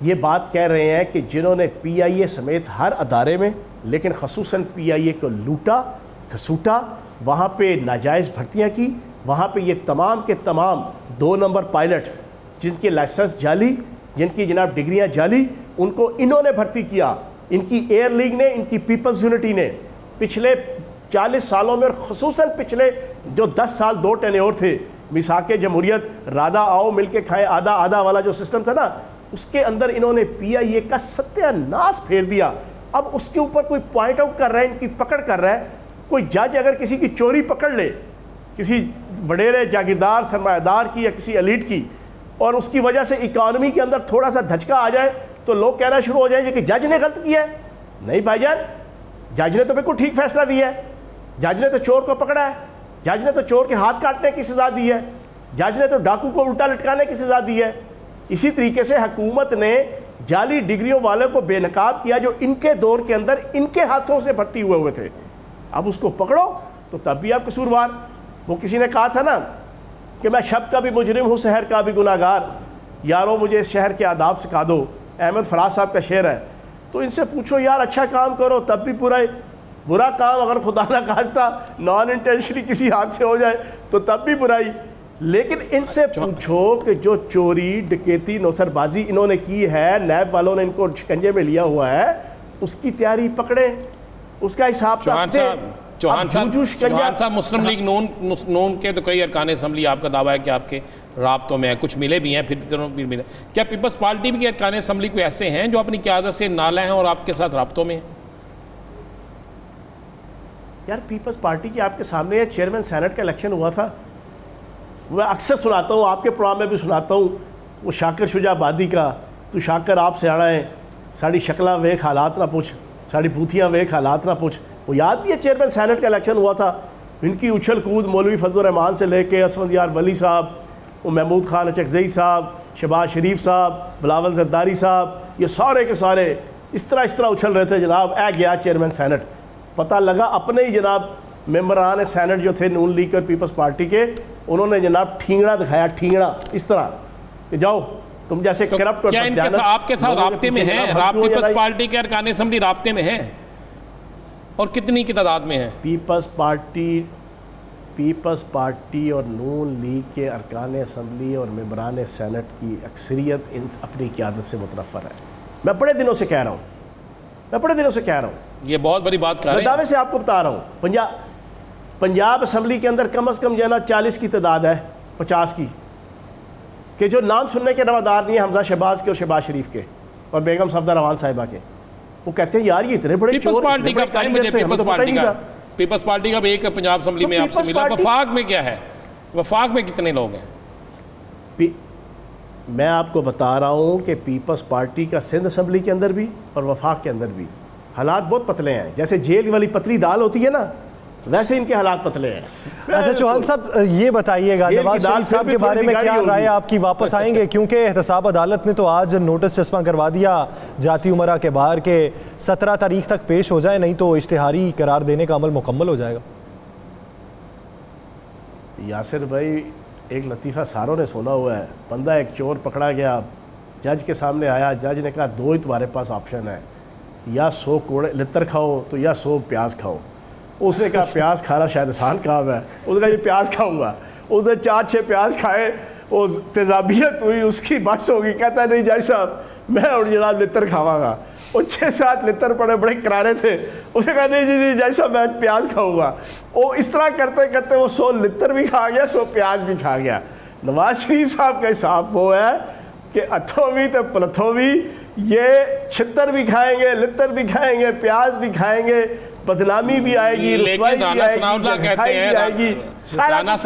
Speaker 4: ये बात कह रहे हैं कि जिन्होंने पीआईए समेत हर अदारे में, लेकिन खसूस पी आई ए को लूटा, घसूटा, वहाँ पे नाजायज़ भर्तियाँ की, वहाँ पे ये तमाम के तमाम दो नंबर पायलट जिनके लाइसेंस जाली, जिनकी जनाब डिग्रियाँ जाली, उनको इन्होंने भर्ती किया। इनकी एयर लीग ने, इनकी पीपल्स यूनिटी ने पिछले 40 सालों में और खसूस पिछले जो 10 साल दो टेन और थे मिसाक जमहूरियत, राधा आओ मिल के खाए, आधा आधा वाला जो सिस्टम था ना, उसके अंदर इन्होंने पी आई ए का सत्यानाश फेर दिया। अब उसके ऊपर कोई पॉइंट आउट कर रहा है, इनकी पकड़ कर रहा है, कोई जज अगर किसी की चोरी पकड़ ले, किसी वडेरे, जागीरदार, सरमायादार की या किसी अलीट की और उसकी वजह से इकानमी के अंदर थोड़ा सा धचका आ जाए तो लोग कहना शुरू हो जाएँगे कि जज ने गलत किया है। नहीं भाईजान जज ने तो बिल्कुल ठीक फैसला दिया है। जज ने तो चोर को पकड़ा है। जज ने तो चोर के हाथ काटने की सज़ा दी है। जज ने तो डाकू को उल्टा लटकाने की सज़ा दी है। इसी तरीके से हकूमत ने जाली डिग्रियों वाले को बेनकाब किया जो इनके दौर के अंदर इनके हाथों से भर्ती हुए हुए थे। अब उसको पकड़ो तो तब भी आप कसूरवार। वो किसी ने कहा था ना कि मैं शब का भी मुजरिम हूँ शहर का भी गुनागार यारो मुझे इस शहर के आदाब सिखा दो। अहमद फराज साहब का शेर है। तो इनसे पूछो यार अच्छा काम करो तब भी बुरा बुरा काम अगर खुदा ना खास्ता नॉन इंटेंशनली किसी हाथ से हो जाए तो तब भी बुराई लेकिन इनसे पूछो कि जो चोरी डकैती नौसरबाजी इन्होंने की है नैब वालों ने इनको शिकंजे में लिया हुआ है उसकी तैयारी पकड़े उसका हिसाब
Speaker 2: चौहान चौहान साहब मुस्लिम लीग नून नून के तो कई अरकान असम्बली आपका दावा है कि आपके रबतों में है। कुछ मिले भी हैं फिर भी मिले। क्या पीपल्स पार्टी भी अरकान असम्बली कोई ऐसे हैं जो अपनी क्यादत से नाला हैं और आपके साथ रबतों में हैं?
Speaker 4: यार पीपल्स पार्टी की आपके सामने चेयरमैन सेनेट का इलेक्शन हुआ था। मैं अक्सर सुनाता हूँ आपके प्रोग्राम में भी सुनाता हूँ वो शाकर शुजाबादी का तू शाकर आप से आना है साड़ी शक्ल वेख हालात ना पूछ साड़ी बूथियाँ वेख हालात ना पूछ। वो याद नहीं है चेयरमैन सैनट का इलेक्शन हुआ था? इनकी उछल कूद मौलवी फजलरहमान से लेके असमद यार वली साहब वो महमूद खान अचकजई साहब शबाज शरीफ साहब बिलावल जरदारी साहब ये सारे के सारे इस तरह इस तरह उछल रहे थे जनाब। ए गया चेयरमैन सैनट पता लगा अपने ही जनाब मेम्बरान सैनट जो थे नून लीग और पीपल्स पार्टी के उन्होंने जनाब ठींगड़ा दिखाया ठींगड़ा इस तरह। कि जाओ तुम जैसे तो करप्ट
Speaker 2: आपके साथ राब्ते में है? पीपल्स पार्टी के अरकान असम्बली राब्ते में है? और कितनी की तादाद में है?
Speaker 4: पीपल्स पार्टी पीपल्स पार्टी और नून लीग के अरकान असम्बली और मेबरान सैनट की अक्सरियत इन अपनी क्यादत से मुतरफ़र है। मैं बड़े दिनों से कह रहा हूँ मैं बड़े दिनों से कह रहा हूँ।
Speaker 2: ये बहुत बड़ी बात कर
Speaker 4: दावे से आपको बता रहा हूँ पंजाब पंजाब असम्बली के अंदर कम अज़ कम जो है ना चालीस की तादाद है पचास की। कि जो नाम सुनने के रवादार नहीं है हमजा शहबाज के और शहबाज शरीफ के और बेगम सफदा रवान साहिबा के। वो कहते हैं यार ये इतने बड़े चोर पार्टी का
Speaker 2: पीपल्स तो पार्टी का। पीपल्स पार्टी का एक पंजाब असम्बली में तो आपसे मिला। वफाक में क्या है? वफाक में कितने लोग हैं?
Speaker 4: मैं आपको बता रहा हूँ कि पीपल्स पार्टी का सिंध असम्बली के अंदर भी और वफाक के अंदर भी। हालात बहुत पतले हैं। जैसे जेल वाली पतली दाल होती है ना वैसे इनके हालात पतले हैं।
Speaker 1: अच्छा चौहान साहब ये बताइएगा नवाज़ शरीफ साहब के बारे में क्या राय आपकी वापस आएँगे? क्योंकि एहतसाब अदालत ने तो आज नोटिस चश्मा करवा दिया जाती उमरा के बाहर के सत्रह तारीख तक पेश हो जाए नहीं तो इश्तहारी करार देने का अमल मुकम्मल हो जाएगा।
Speaker 4: यासिर भाई एक लतीफ़ा सारों ने सुना हुआ है। बंदा एक चोर पकड़ा गया जज के सामने आया जज ने कहा दो ही तुम्हारे पास ऑप्शन है। या सौ कोड़े लितर खाओ तो या सौ प्याज खाओ। उसने कहा, प्याज खाना शायद आसान काम है। उसने कहा प्याज खाऊँगा। उसने चार छः प्याज खाए, वो तेजाबियत हुई, उसकी बस होगी। कहता, नहीं जज साहब, मैं और जनाब लितर खावागा। वो छः सात लितर पड़े, बड़े करारे थे। उसने कहा, नहीं जी, नहीं जज साहब, मैं प्याज खाऊँगा। वो इस तरह करते करते वो सौ लितर भी खा गया, सौ प्याज भी खा गया। नवाज़ शरीफ साहब का हिसाब वो है कि अथोवी तो पलथोवी ये छितर भी खाएँगे लितर भी खाएँगे, प्याज भी खाएँगे बदनामी भी आएगी
Speaker 2: कहते हैं आएगी राना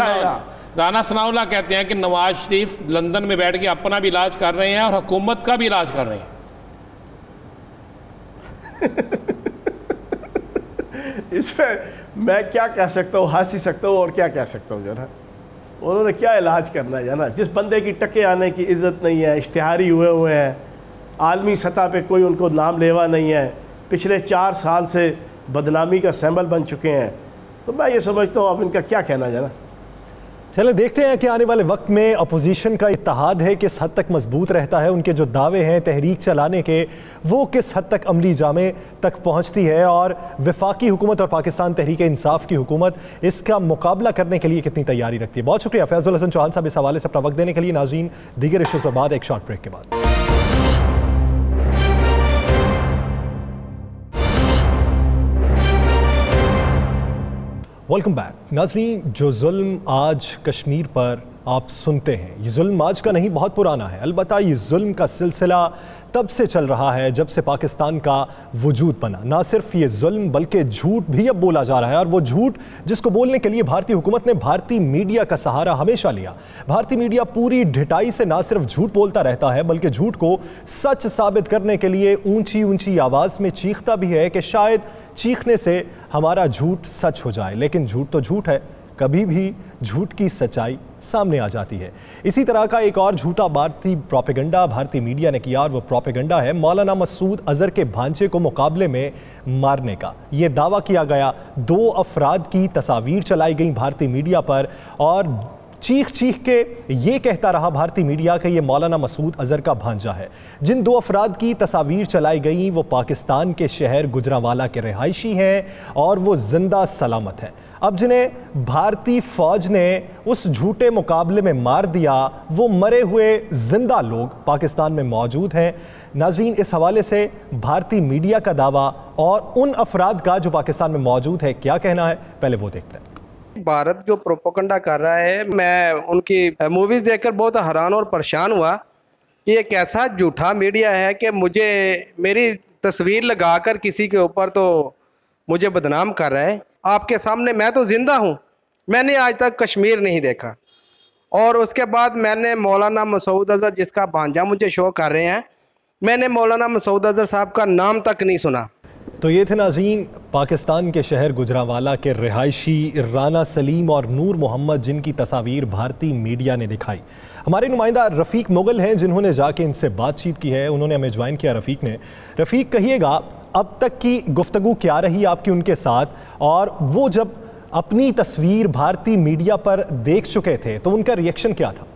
Speaker 2: राना सनाउल्ला कहते हैं कि नवाज़ शरीफ लंदन में बैठ के अपना भी इलाज कर रहे हैं और हुकूमत का भी इलाज कर रहे हैं। [LAUGHS]
Speaker 4: इस पर मैं क्या कह सकता हूँ हंस ही सकता हूँ और क्या कह सकता हूँ जो ना उन्होंने क्या इलाज करना है ना जिस बंदे की टके आने की इज़्ज़त नहीं है इश्तहारी हुए हुए हैं आलमी सतह पे कोई उनको नाम लेवा नहीं है पिछले चार साल से बदनामी का सैम्बल बन चुके हैं। तो मैं ये समझता हूँ अब इनका क्या कहना जाना।
Speaker 1: चले, देखते हैं कि आने वाले वक्त में अपोजिशन का इतिहाद है, किस हद तक मज़बूत रहता है, उनके जो दावे हैं तहरीक चलाने के, वो किस हद तक अमली जामे तक पहुँचती है, और विफाकी हुकूमत और पाकिस्तान तहरीक इंसाफ की हुकूमत, इसका मुकाबला करने के लिए कितनी तैयारी रखती है? बहुत शुक्रिया, फैज़ुल हसन चौहान साहब इस हवाले से अपना वक्त देने के लिए। नाजीन दीगर इशूज़ पर बाद एक शॉर्ट ब्रेक के बाद। वेलकम बैक नाजरीन, जो जुल्म आज कश्मीर पर आप सुनते हैं, ये जुल्म आज का नहीं, बहुत पुराना है। अलबत् ये जुल्म का सिलसिला तब से चल रहा है जब से पाकिस्तान का वजूद बना। ना सिर्फ़ ये जुल्म, बल्कि झूठ भी अब बोला जा रहा है, और वो झूठ जिसको बोलने के लिए भारतीय हुकूमत ने भारतीय मीडिया का सहारा हमेशा लिया। भारतीय मीडिया पूरी ढिटाई से ना सिर्फ़ झूठ बोलता रहता है, बल्कि झूठ को सच साबित करने के लिए ऊँची ऊँची आवाज़ में चीखता भी है कि शायद चीखने से हमारा झूठ सच हो जाए। लेकिन झूठ तो झूठ है। कभी भी झूठ की सच्चाई सामने आ जाती है। इसी तरह का एक और झूठा भारतीय प्रोपेगंडा, भारतीय मीडिया ने किया और वो प्रोपेगंडा है मौलाना मसूद अजहर के भांचे को मुकाबले में मारने का। ये दावा किया गया, दो अफराद की तस्वीर चलाई गई भारतीय मीडिया पर और चीख चीख के ये कहता रहा भारतीय मीडिया कि ये मौलाना मसूद अजहर का भांजा है। जिन दो अफराद की तस्वीर चलाई गई, वो पाकिस्तान के शहर गुजरावाला के रिहायशी हैं और वो ज़िंदा सलामत है। अब जिन्हें भारतीय फौज ने उस झूठे मुकाबले में मार दिया, वो मरे हुए ज़िंदा लोग पाकिस्तान में मौजूद हैं। नाजीन इस हवाले से भारतीय मीडिया का दावा और उन अफराद का जो पाकिस्तान में मौजूद है, क्या कहना है? पहले वो देखते हैं।
Speaker 5: भारत जो प्रोपोकंडा कर रहा है, मैं उनकी मूवीज़ देखकर बहुत हैरान और परेशान हुआ कि ये कैसा झूठा मीडिया है कि मुझे, मेरी तस्वीर लगाकर किसी के ऊपर तो मुझे बदनाम कर रहा है। आपके सामने मैं तो ज़िंदा हूँ, मैंने आज तक कश्मीर नहीं देखा। और उसके बाद मैंने मौलाना मसूद अजहर, जिसका भांजा मुझे शो कर रहे हैं, मैंने मौलाना मसूद अजहर साहब का नाम तक नहीं सुना।
Speaker 1: तो ये थे नाजीन पाकिस्तान के शहर गुजरावाला के रिहायशी राना सलीम और नूर मोहम्मद, जिनकी तस्वीर भारतीय मीडिया ने दिखाई। हमारे नुमाइंदा रफ़ीक मुगल हैं, जिन्होंने जाके इनसे बातचीत की है। उन्होंने हमें ज्वाइन किया रफ़ीक ने। रफ़ीक, कहिएगा, अब तक की गुफ्तु क्या रही आपकी उनके साथ? और वो जब अपनी तस्वीर भारतीय मीडिया पर देख चुके थे तो उनका रिएक्शन क्या था?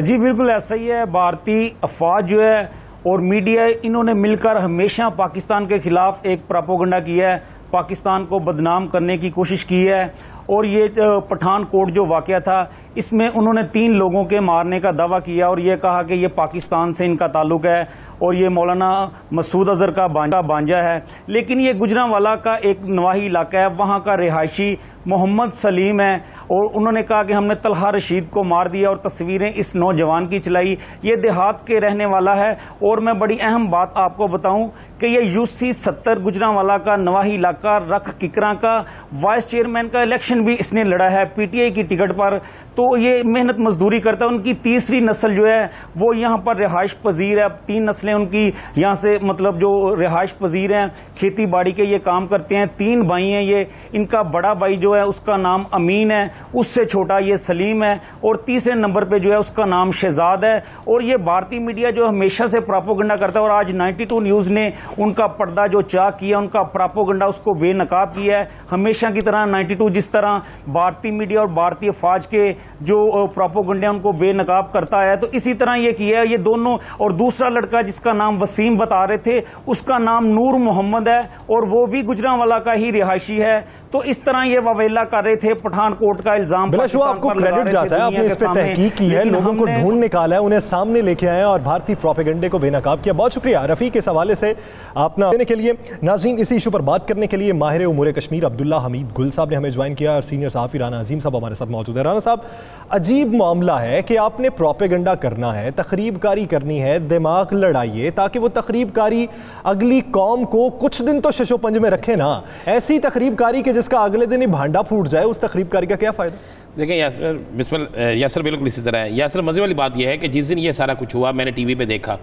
Speaker 6: जी, बिल्कुल ऐसा ही है। भारतीय अफवाज जो है और मीडिया इन्होंने मिलकर हमेशा पाकिस्तान के खिलाफ एक प्रापोगंडा किया है। पाकिस्तान को बदनाम करने की कोशिश की है। और ये पठानकोट जो वाक़ था इसमें उन्होंने तीन लोगों के मारने का दावा किया और ये कहा कि ये पाकिस्तान से इनका ताल्लुक है और ये मौलाना मसूद अजहर का बांजा बांजा है। लेकिन ये गुजरावाला का एक नवाही इलाका है, वहाँ का रिहायशी मोहम्मद सलीम है और उन्होंने कहा कि हमने तलहा रशीद को मार दिया और तस्वीरें इस नौजवान की चलाई। ये देहात के रहने वाला है और मैं बड़ी अहम बात आपको बताऊँ कि ये यूसी सत्तर गुजरावाला का नवाही इलाका, रख किकरा का, वाइस चेयरमैन का इलेक्शन भी इसने लड़ा है। पीटीआई की टिकट पर तो ये मेहनत मजदूरी करता है। उनकी तीसरी नस्ल जो है, वो यहाँ पर रिहाइश पजीर है। तीन नस्लें उनकी यहाँ से मतलब जो रिहाइश पजीर हैं, खेती बाड़ी के ये काम करते हैं। तीन भाई हैं ये। इनका बड़ा भाई जो है, उसका नाम अमीन है। उससे छोटा ये सलीम है। और तीसरे नंबर पे जो है, उसका नाम शहजाद है। और ये भारतीय मीडिया जो हमेशा से प्रापोगंडा करता है। और आज 92 न्यूज़ ने उनका पर्दा जो चाक किया, उनका प्रापोगंडा उसको बेनकाब किया है। हमेशा की तरह 92 जिस तरह भारतीय मीडिया और भारतीय फौज के जो प्रोपोगंडा उनको बेनकाब करता है। तो इसी तरह ये किया है। ये दोनों, और दूसरा लड़का जिसका नाम वसीम बता रहे थे, उसका नाम नूर मोहम्मद है, और वो भी गुजरावाला का ही रिहायशी है। तो इस तरह ये ववेला कर रहे थे पठानकोट का इल्ज़ाम
Speaker 1: आपको क्रेडिट जाता है आपने इस पर तहकीक की है लोगों को ढूंढ निकाला है उन्हें सामने लेके आए और भारतीय प्रोपेगेंडे को बेनकाब किया। बहुत शुक्रिया रफीक इस हवाले से अपना देने के लिए। नाजीन इसी इशू पर बात करने के लिए माहिर उमूर कश्मीर अब्दुल्ला हमीद गुल साहब ने हमें ज्वाइन किया और सीनियर साहफी राना अजीम साहब हमारे साथ मौजूद है। राना साहब अजीब मामला है कि आपने प्रोपेगेंडा करना है तकरीबकारी करनी है दिमाग लड़ाइए ताकि वो तकरीबकारी अगली कौम को कुछ दिन तो शशोपंज में रखे ना। ऐसी तकरीबकारी के जिसका अगले दिन ही भांडा फूट जाए, उस तकरीबकारी का क्या फ़ायदा?
Speaker 2: देखें यासर, बिस्मिल यासर बिल्कुल इसी तरह है। यासर, मज़े वाली बात यह है कि जिस दिन ये सारा कुछ हुआ, मैंने टीवी पे देखा।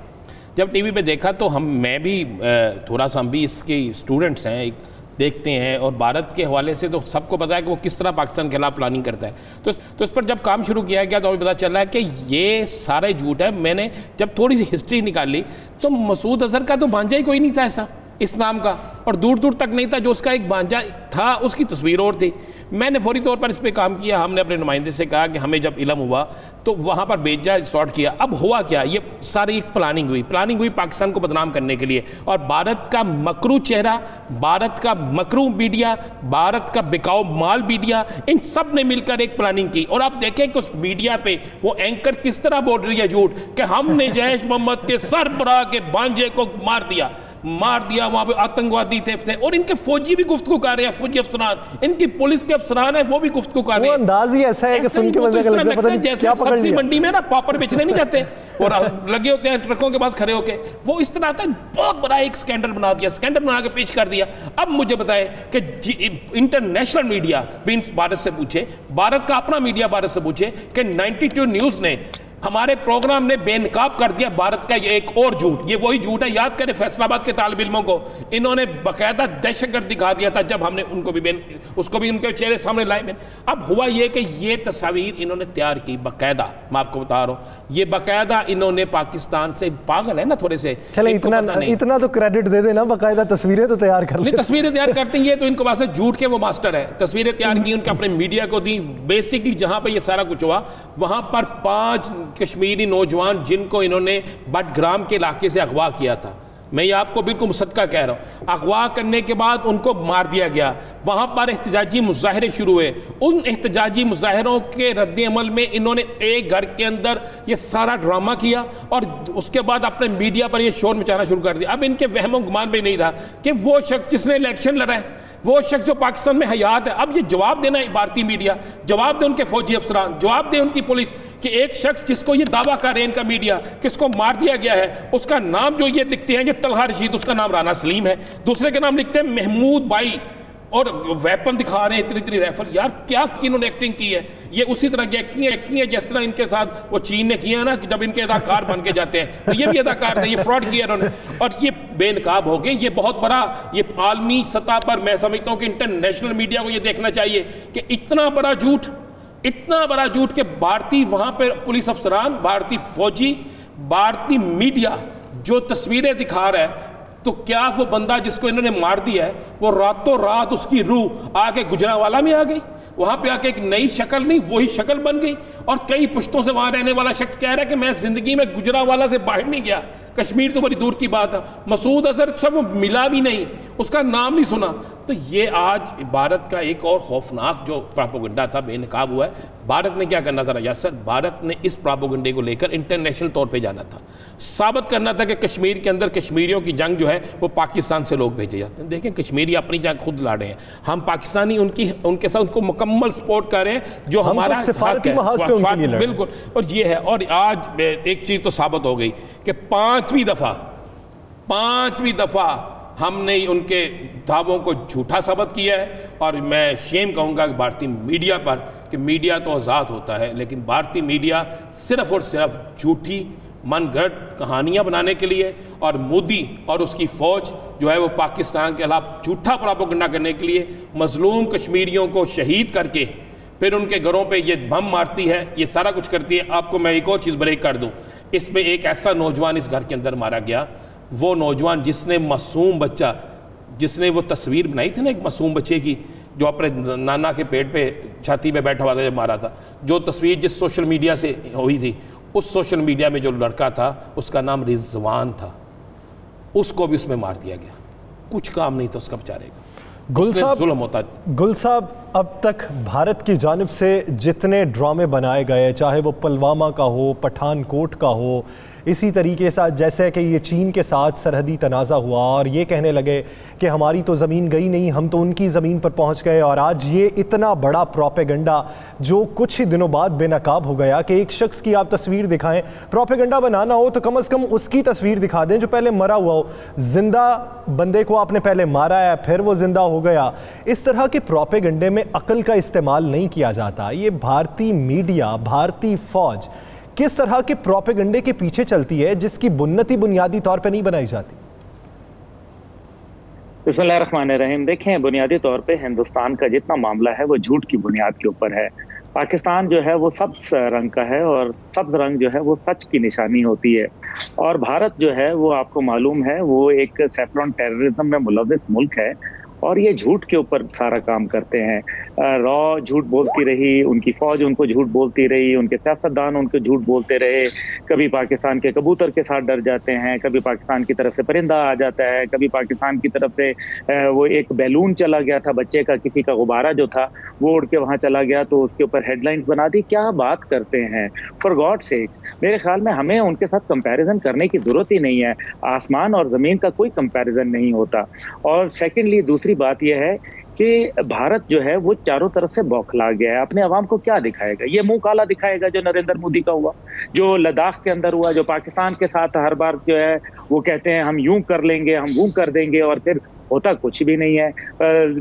Speaker 2: जब टीवी पे देखा तो हम, मैं भी थोड़ा सा हम भी इसके स्टूडेंट्स हैं, एक देखते हैं, और भारत के हवाले से तो सबको पता है कि वो किस तरह पाकिस्तान के खिलाफ प्लानिंग करता है। तो तो इस पर जब काम शुरू किया गया तो हमें पता चला है कि ये सारा झूठ है। मैंने जब थोड़ी सी हिस्ट्री निकाली तो मसूद अजहर का तो भांजा ही कोई नहीं था ऐसा। इस नाम का। और दूर दूर तक नहीं था जो उसका एक बांझा था, उसकी तस्वीर और थी। मैंने फौरी तौर पर इस पर काम किया, हमने अपने नुमाइंदे से कहा कि हमें जब इलम हुआ तो वहाँ पर भेजा शॉर्ट किया। अब हुआ क्या? ये सारी एक प्लानिंग हुई। प्लानिंग हुई पाकिस्तान को बदनाम करने के लिए। और भारत का मकरू चेहरा, भारत का मकरू मीडिया, भारत का बिकाऊ माल मीडिया, इन सबने मिलकर एक प्लानिंग की। और आप देखें कि उस मीडिया पर वो एंकर किस तरह बोल रही है झूठ, कि हमने जैश मोहम्मद के सरबराह के बांझे को मार दिया। मार दिया वहाँ पे आतंकवादी थे, थे। और इनके फौजी भी गुफ्तु कर रहे हैं फौजी अफसरान। इनकी पुलिस के अफसरान है वो भी गुफ्तु कर रहे हैं।
Speaker 1: अंदाज ही ऐसा है कि सुन के
Speaker 2: तो लगता है जैसे सब्ज़ी मंडी में ना पापड़ बेचने नहीं जाते। और लगे होते हैं ट्रकों के पास खड़े होके। वो इस तरह आता है बहुत बड़ा एक स्कैंडल बना दिया स्कैंडल बना के पेश कर दिया। अब मुझे बताएँ कि इंटरनेशनल मीडिया भी भारत से पूछे भारत का अपना मीडिया भारत से पूछे कि 92 न्यूज़ ने हमारे प्रोग्राम ने बेनकाब कर दिया भारत का ये एक और झूठ। ये वही झूठ है याद करें फैसलाबाद के तालब इलमों को। इन्होंने बाकायदा दहशतगर्द दिखा दिया था जब हमने उनको भी बेन उसको भी उनके चेहरे सामने लाए बेन। अब हुआ ये कि ये तस्वीर इन्होंने तैयार की बाकायदा। मैं आपको बता रहा हूँ ये बाकायदा इन्होंने पाकिस्तान से पागल है ना थोड़े से
Speaker 1: चले इतना इतना तो क्रेडिट दे देना बाकायदा तस्वीरें तो तैयार कर
Speaker 2: नहीं तस्वीरें तैयार करते हैं ये तो इनको पास झूठ के वो मास्टर है। तस्वीरें तैयार की उनके अपने मीडिया को दी। बेसिकली जहाँ पर ये सारा कुछ हुआ वहाँ पर पाँच कश्मीरी नौजवान जिनको इन्होंने बटग्राम के इलाके से अगवा किया था। मैं ये आपको बिल्कुल मुसदका कह रहा हूँ। अगवा करने के बाद उनको मार दिया गया। वहाँ पर एहतजाजी मुजाहरे शुरू हुए। उन एहतजाजी मुजाहरों के रद्द अमल में इन्होंने एक घर के अंदर ये सारा ड्रामा किया और उसके बाद अपने मीडिया पर ये शोर मचाना शुरू कर दिया। अब इनके वहमो गुमान में नहीं था कि वो शख्स जिसने इलेक्शन लड़ा है वो शख्स जो पाकिस्तान में हयात है। अब ये जवाब देना है भारतीय मीडिया, जवाब दें उनके फौजी अफसरान, जवाब दें उनकी पुलिस कि एक शख्स जिसको ये दावा कर रहे हैं इनका मीडिया, किसको मार दिया गया है, उसका नाम जो ये लिखते हैं, ये तलहा रशीद, उसका नाम राना सलीम है। दूसरे का नाम लिखते हैं महमूद बाई। और वेपन दिखा रहे हैं, इतनी इतनी राइफल यार, क्या इन्होंने एक्टिंग की है? ये उसी तरह की एक्टिंग एक्टिंग है, जिस तरह इनके साथ वो चीन ने किया है ना, कि जब इनके अदाकार बन के जाते हैं। तो ये भी अदाकार थे, ये फ्रॉड किया इन्होंने। और ये बेनकाब हो गए, ये बहुत बड़ा, ये आलमी सतह पर मैं समझता हूँ कि इंटरनेशनल मीडिया को ये देखना चाहिए कि इतना बड़ा झूठ, इतना बड़ा झूठ कि भारतीय वहाँ पर पुलिस अफसरान, भारतीय फौजी, भारतीय मीडिया जो तस्वीरें दिखा रहा है तो क्या वो बंदा जिसको इन्होंने मार दिया है, वो रातों रात उसकी रूह आके गुजरावाला में आ गई। वहाँ पे आके एक नई शक्ल नहीं, वही शक्ल बन गई। और कई पुश्तों से वहाँ रहने वाला शख्स कह रहा है कि मैं ज़िंदगी में गुजरावाला से बाहर नहीं गया। कश्मीर तो बड़ी दूर की बात है। मसूद अजहर सब मिला भी नहीं उसका नाम नहीं सुना। तो ये आज भारत का एक और खौफनाक जो प्रापोगंडा था बेनकाब हुआ है। भारत ने क्या करना था राजा सर? भारत ने इस प्रापोगंडे को लेकर इंटरनेशनल तौर पे जाना था। साबित करना था कि कश्मीर के अंदर कश्मीरियों की जंग जो है वो पाकिस्तान से लोग भेजे जाते हैं। देखें कश्मीरी अपनी जंग खुद लड़ रहे हैं। हम पाकिस्तानी उनकी उनके साथ उनको मुकम्मल सपोर्ट कर रहे हैं जो
Speaker 1: तो
Speaker 2: हमारा। बिल्कुल। और ये है और आज एक चीज़ तो साबित हो गई कि पांचवी दफ़ा पांचवी दफ़ा हमने उनके दावों को झूठा साबित किया है और मैं शेम कहूँगा कि भारतीय मीडिया पर कि मीडिया तो आज़ाद होता है, लेकिन भारतीय मीडिया सिर्फ़ और सिर्फ़ झूठी मन गढ़ कहानियाँ बनाने के लिए और मोदी और उसकी फ़ौज जो है वो पाकिस्तान के खिलाफ झूठा प्रापोगंडा करने के लिए मजलूम कश्मीरियों को शहीद करके फिर उनके घरों पे ये बम मारती है, ये सारा कुछ करती है। आपको मैं एक और चीज़ ब्रेक कर दूँ। इसमें एक ऐसा नौजवान इस घर के अंदर मारा गया। वो नौजवान जिसने मासूम बच्चा, जिसने वो तस्वीर बनाई थी ना एक मासूम बच्चे की, जो अपने नाना के पेट पे छाती पे बैठा हुआ था, जब मारा था। जो तस्वीर जिस सोशल मीडिया से हुई थी, उस सोशल मीडिया में जो लड़का था, उसका नाम रिजवान था। उसको भी उसमें मार दिया गया। कुछ काम नहीं था उसका बेचारे का।
Speaker 1: गुल साहब
Speaker 2: होता
Speaker 1: गुल साहब अब तक भारत की जानब से जितने ड्रामे बनाए गए चाहे वो पुलवामा का हो पठानकोट का हो इसी तरीके से, जैसे कि ये चीन के साथ सरहदी तनाज़ा हुआ और ये कहने लगे कि हमारी तो ज़मीन गई नहीं, हम तो उनकी ज़मीन पर पहुँच गए और आज ये इतना बड़ा प्रोपेगंडा, जो कुछ ही दिनों बाद बेनकाब हो गया कि एक शख्स की आप तस्वीर दिखाएँ। प्रोपेगंडा बनाना हो तो कम अज़ कम उसकी तस्वीर दिखा दें जो पहले मरा हुआ हो। ज़िंदा बंदे को आपने पहले मारा है, फिर वो ज़िंदा हो गया। इस तरह के प्रोपेगंडे में अकल का इस्तेमाल नहीं किया जाता। ये भारतीय मीडिया, भारतीय फौज किस तरह के प्रोपेगंडे के पीछे चलती है, जिसकी बुन्नति बुनियादी तौर पर नहीं बनाई जाती?
Speaker 7: बिस्मिल्लाह रहीम देखें, बुनियादी तौर पे हिंदुस्तान का जितना मामला है, वो झूठ की बुनियाद के ऊपर है। पाकिस्तान जो है, वो सब्ज रंग का है और सब्ज रंग जो है, वो सच की निशानी होती है। और भारत जो है, वो आपको मालूम है, वो एक सेफलॉन टेररिज्म में मुलविस मुल्क है। और ये झूठ के ऊपर सारा काम करते हैं। रॉ झूठ बोलती रही, उनकी फौज उनको झूठ बोलती रही, उनके सियासतदान उनको झूठ बोलते रहे। कभी पाकिस्तान के कबूतर के साथ डर जाते हैं, कभी पाकिस्तान की तरफ़ से परिंदा आ जाता है, कभी पाकिस्तान की तरफ़ से वो एक बैलून चला गया था बच्चे का, किसी का गुब्बारा जो था, वो उड़ के वहाँ चला गया तो उसके ऊपर हेडलाइंस बना दी। क्या बात करते हैं? फॉर गॉड से मेरे ख्याल में हमें उनके साथ कंपैरिजन करने की ज़रूरत ही नहीं है। आसमान और ज़मीन का कोई कंपैरिजन नहीं होता। और सेकेंडली दूसरी बात यह है कि भारत जो है वो चारों तरफ़ से बौखला गया है। अपने आवाम को क्या दिखाएगा? ये मुँह काला दिखाएगा जो नरेंद्र मोदी का हुआ, जो लद्दाख के अंदर हुआ, जो पाकिस्तान के साथ हर बार जो है वो कहते हैं, हम यूँ कर लेंगे, हम वो कर देंगे और फिर होता कुछ भी नहीं है।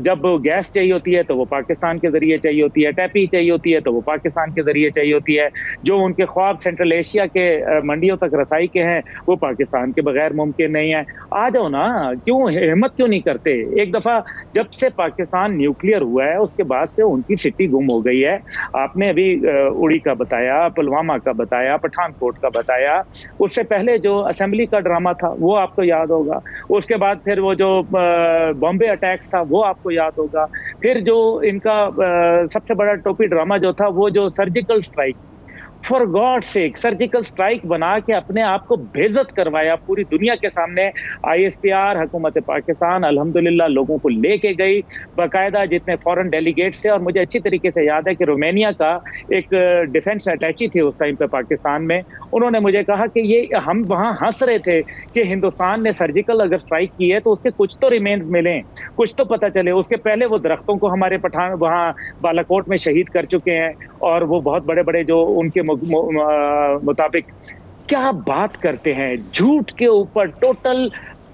Speaker 7: जब गैस चाहिए होती है तो वो पाकिस्तान के ज़रिए चाहिए होती है। टैपी चाहिए होती है तो वो पाकिस्तान के ज़रिए चाहिए होती है। जो उनके ख्वाब सेंट्रल एशिया के मंडियों तक रसाई के हैं, वो पाकिस्तान के बगैर मुमकिन नहीं है। आ जाओ ना, क्यों हिम्मत क्यों नहीं करते? एक दफ़ा जब से पाकिस्तान न्यूक्लियर हुआ है, उसके बाद से उनकी छिट्टी गुम हो गई है। आपने अभी उड़ी का बताया, पुलवामा का बताया, पठानकोट का बताया। उससे पहले जो असेंबली का ड्रामा था, वो आपको याद होगा। उसके बाद फिर वो जो बॉम्बे अटैक्स था, वो आपको याद होगा। फिर जो इनका सबसे बड़ा टोपी ड्रामा जो था, वो जो surgical strike. For God sake, surgical strike बना के अपने आप को बेजत करवाया पूरी दुनिया के सामने। आई एस आईएसपीआर हुकूमत पाकिस्तान, अल्हम्दुलिल्लाह लोगों को लेके गई। बाकायदा जितने फॉरेन डेलीगेट्स थे, और मुझे अच्छी तरीके से याद है कि रोमेनिया का एक डिफेंस अटैची थे उस टाइम पे पाकिस्तान में। उन्होंने मुझे कहा कि ये, हम वहाँ हंस रहे थे कि हिंदुस्तान ने सर्जिकल अगर स्ट्राइक की है तो उसके कुछ तो रिमेन्स मिले। कुछ तो पता चले। उसके पहले वो दरख्तों को हमारे पठान, वहाँ बालाकोट में शहीद कर चुके हैं, और वो बहुत बड़े बड़े जो उनके मुताबिक क्या बात करते हैं? झूठ के ऊपर total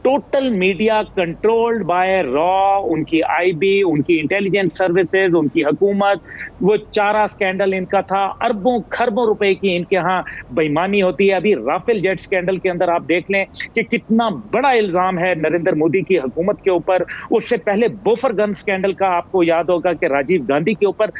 Speaker 7: total media controlled by raw उनकी आईबी उनकी इंटेलिजेंस सर्विसेज़ उनकी हुकूमत, वो चारा स्कैंडल इनका था। अरबों, खरबों रुपए की इनके यहाँ बेईमानी होती है। अभी राफेल जेट स्कैंडल के अंदर आप देख लें कि कितना बड़ा इल्ज़ाम है नरेंद्र मोदी की हुकूमत के ऊपर। उससे पहले बोफर गन स्कैंडल का आपको याद होगा कि राजीव गांधी के ऊपर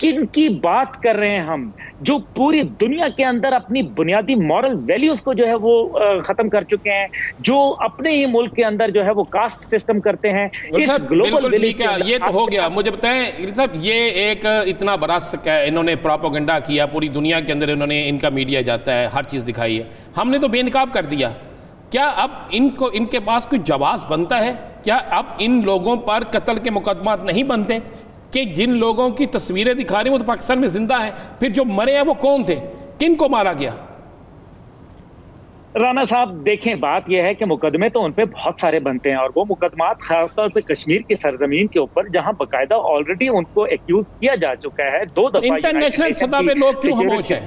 Speaker 7: किन की बात कर रहे हैं हम? जो पूरी दुनिया के अंदर अपनी बुनियादी मॉरल वैल्यूज़ को जो है वो खत्म कर चुके हैं जो अपने ही मुल्क के अंदर जो है वो कास्ट सिस्टम करते हैं
Speaker 2: इस ग्लोबल विलेज ये तो हो गया। मुझे बताएँ साहब ये एक इतना बड़ा इन्होंने प्रोपोगंडा किया पूरी दुनिया के अंदर इन्होंने इनका मीडिया जाता है हर चीज़ दिखाई है। हमने तो बेनकाब कर दिया। क्या अब इनको इनके पास कोई जवाब बनता है? क्या अब इन लोगों पर कत्ल के मुकदमा नहीं बनते? कि जिन लोगों की तस्वीरें दिखा रही वो तो पाकिस्तान में ज़िंदा है। फिर जो मरे हैं वो कौन थे? किन को मारा गया?
Speaker 7: राना साहब देखें बात यह है कि मुकदमे तो उन पर बहुत सारे बनते हैं और वो मुकदमात खासतौर पर कश्मीर की सरजमीन के ऊपर जहाँ बकायदा ऑलरेडी उनको एक्यूज किया जा चुका है। दो दफ़ा
Speaker 2: इंटरनेशनल सतह पे लोग क्यों खामोश है?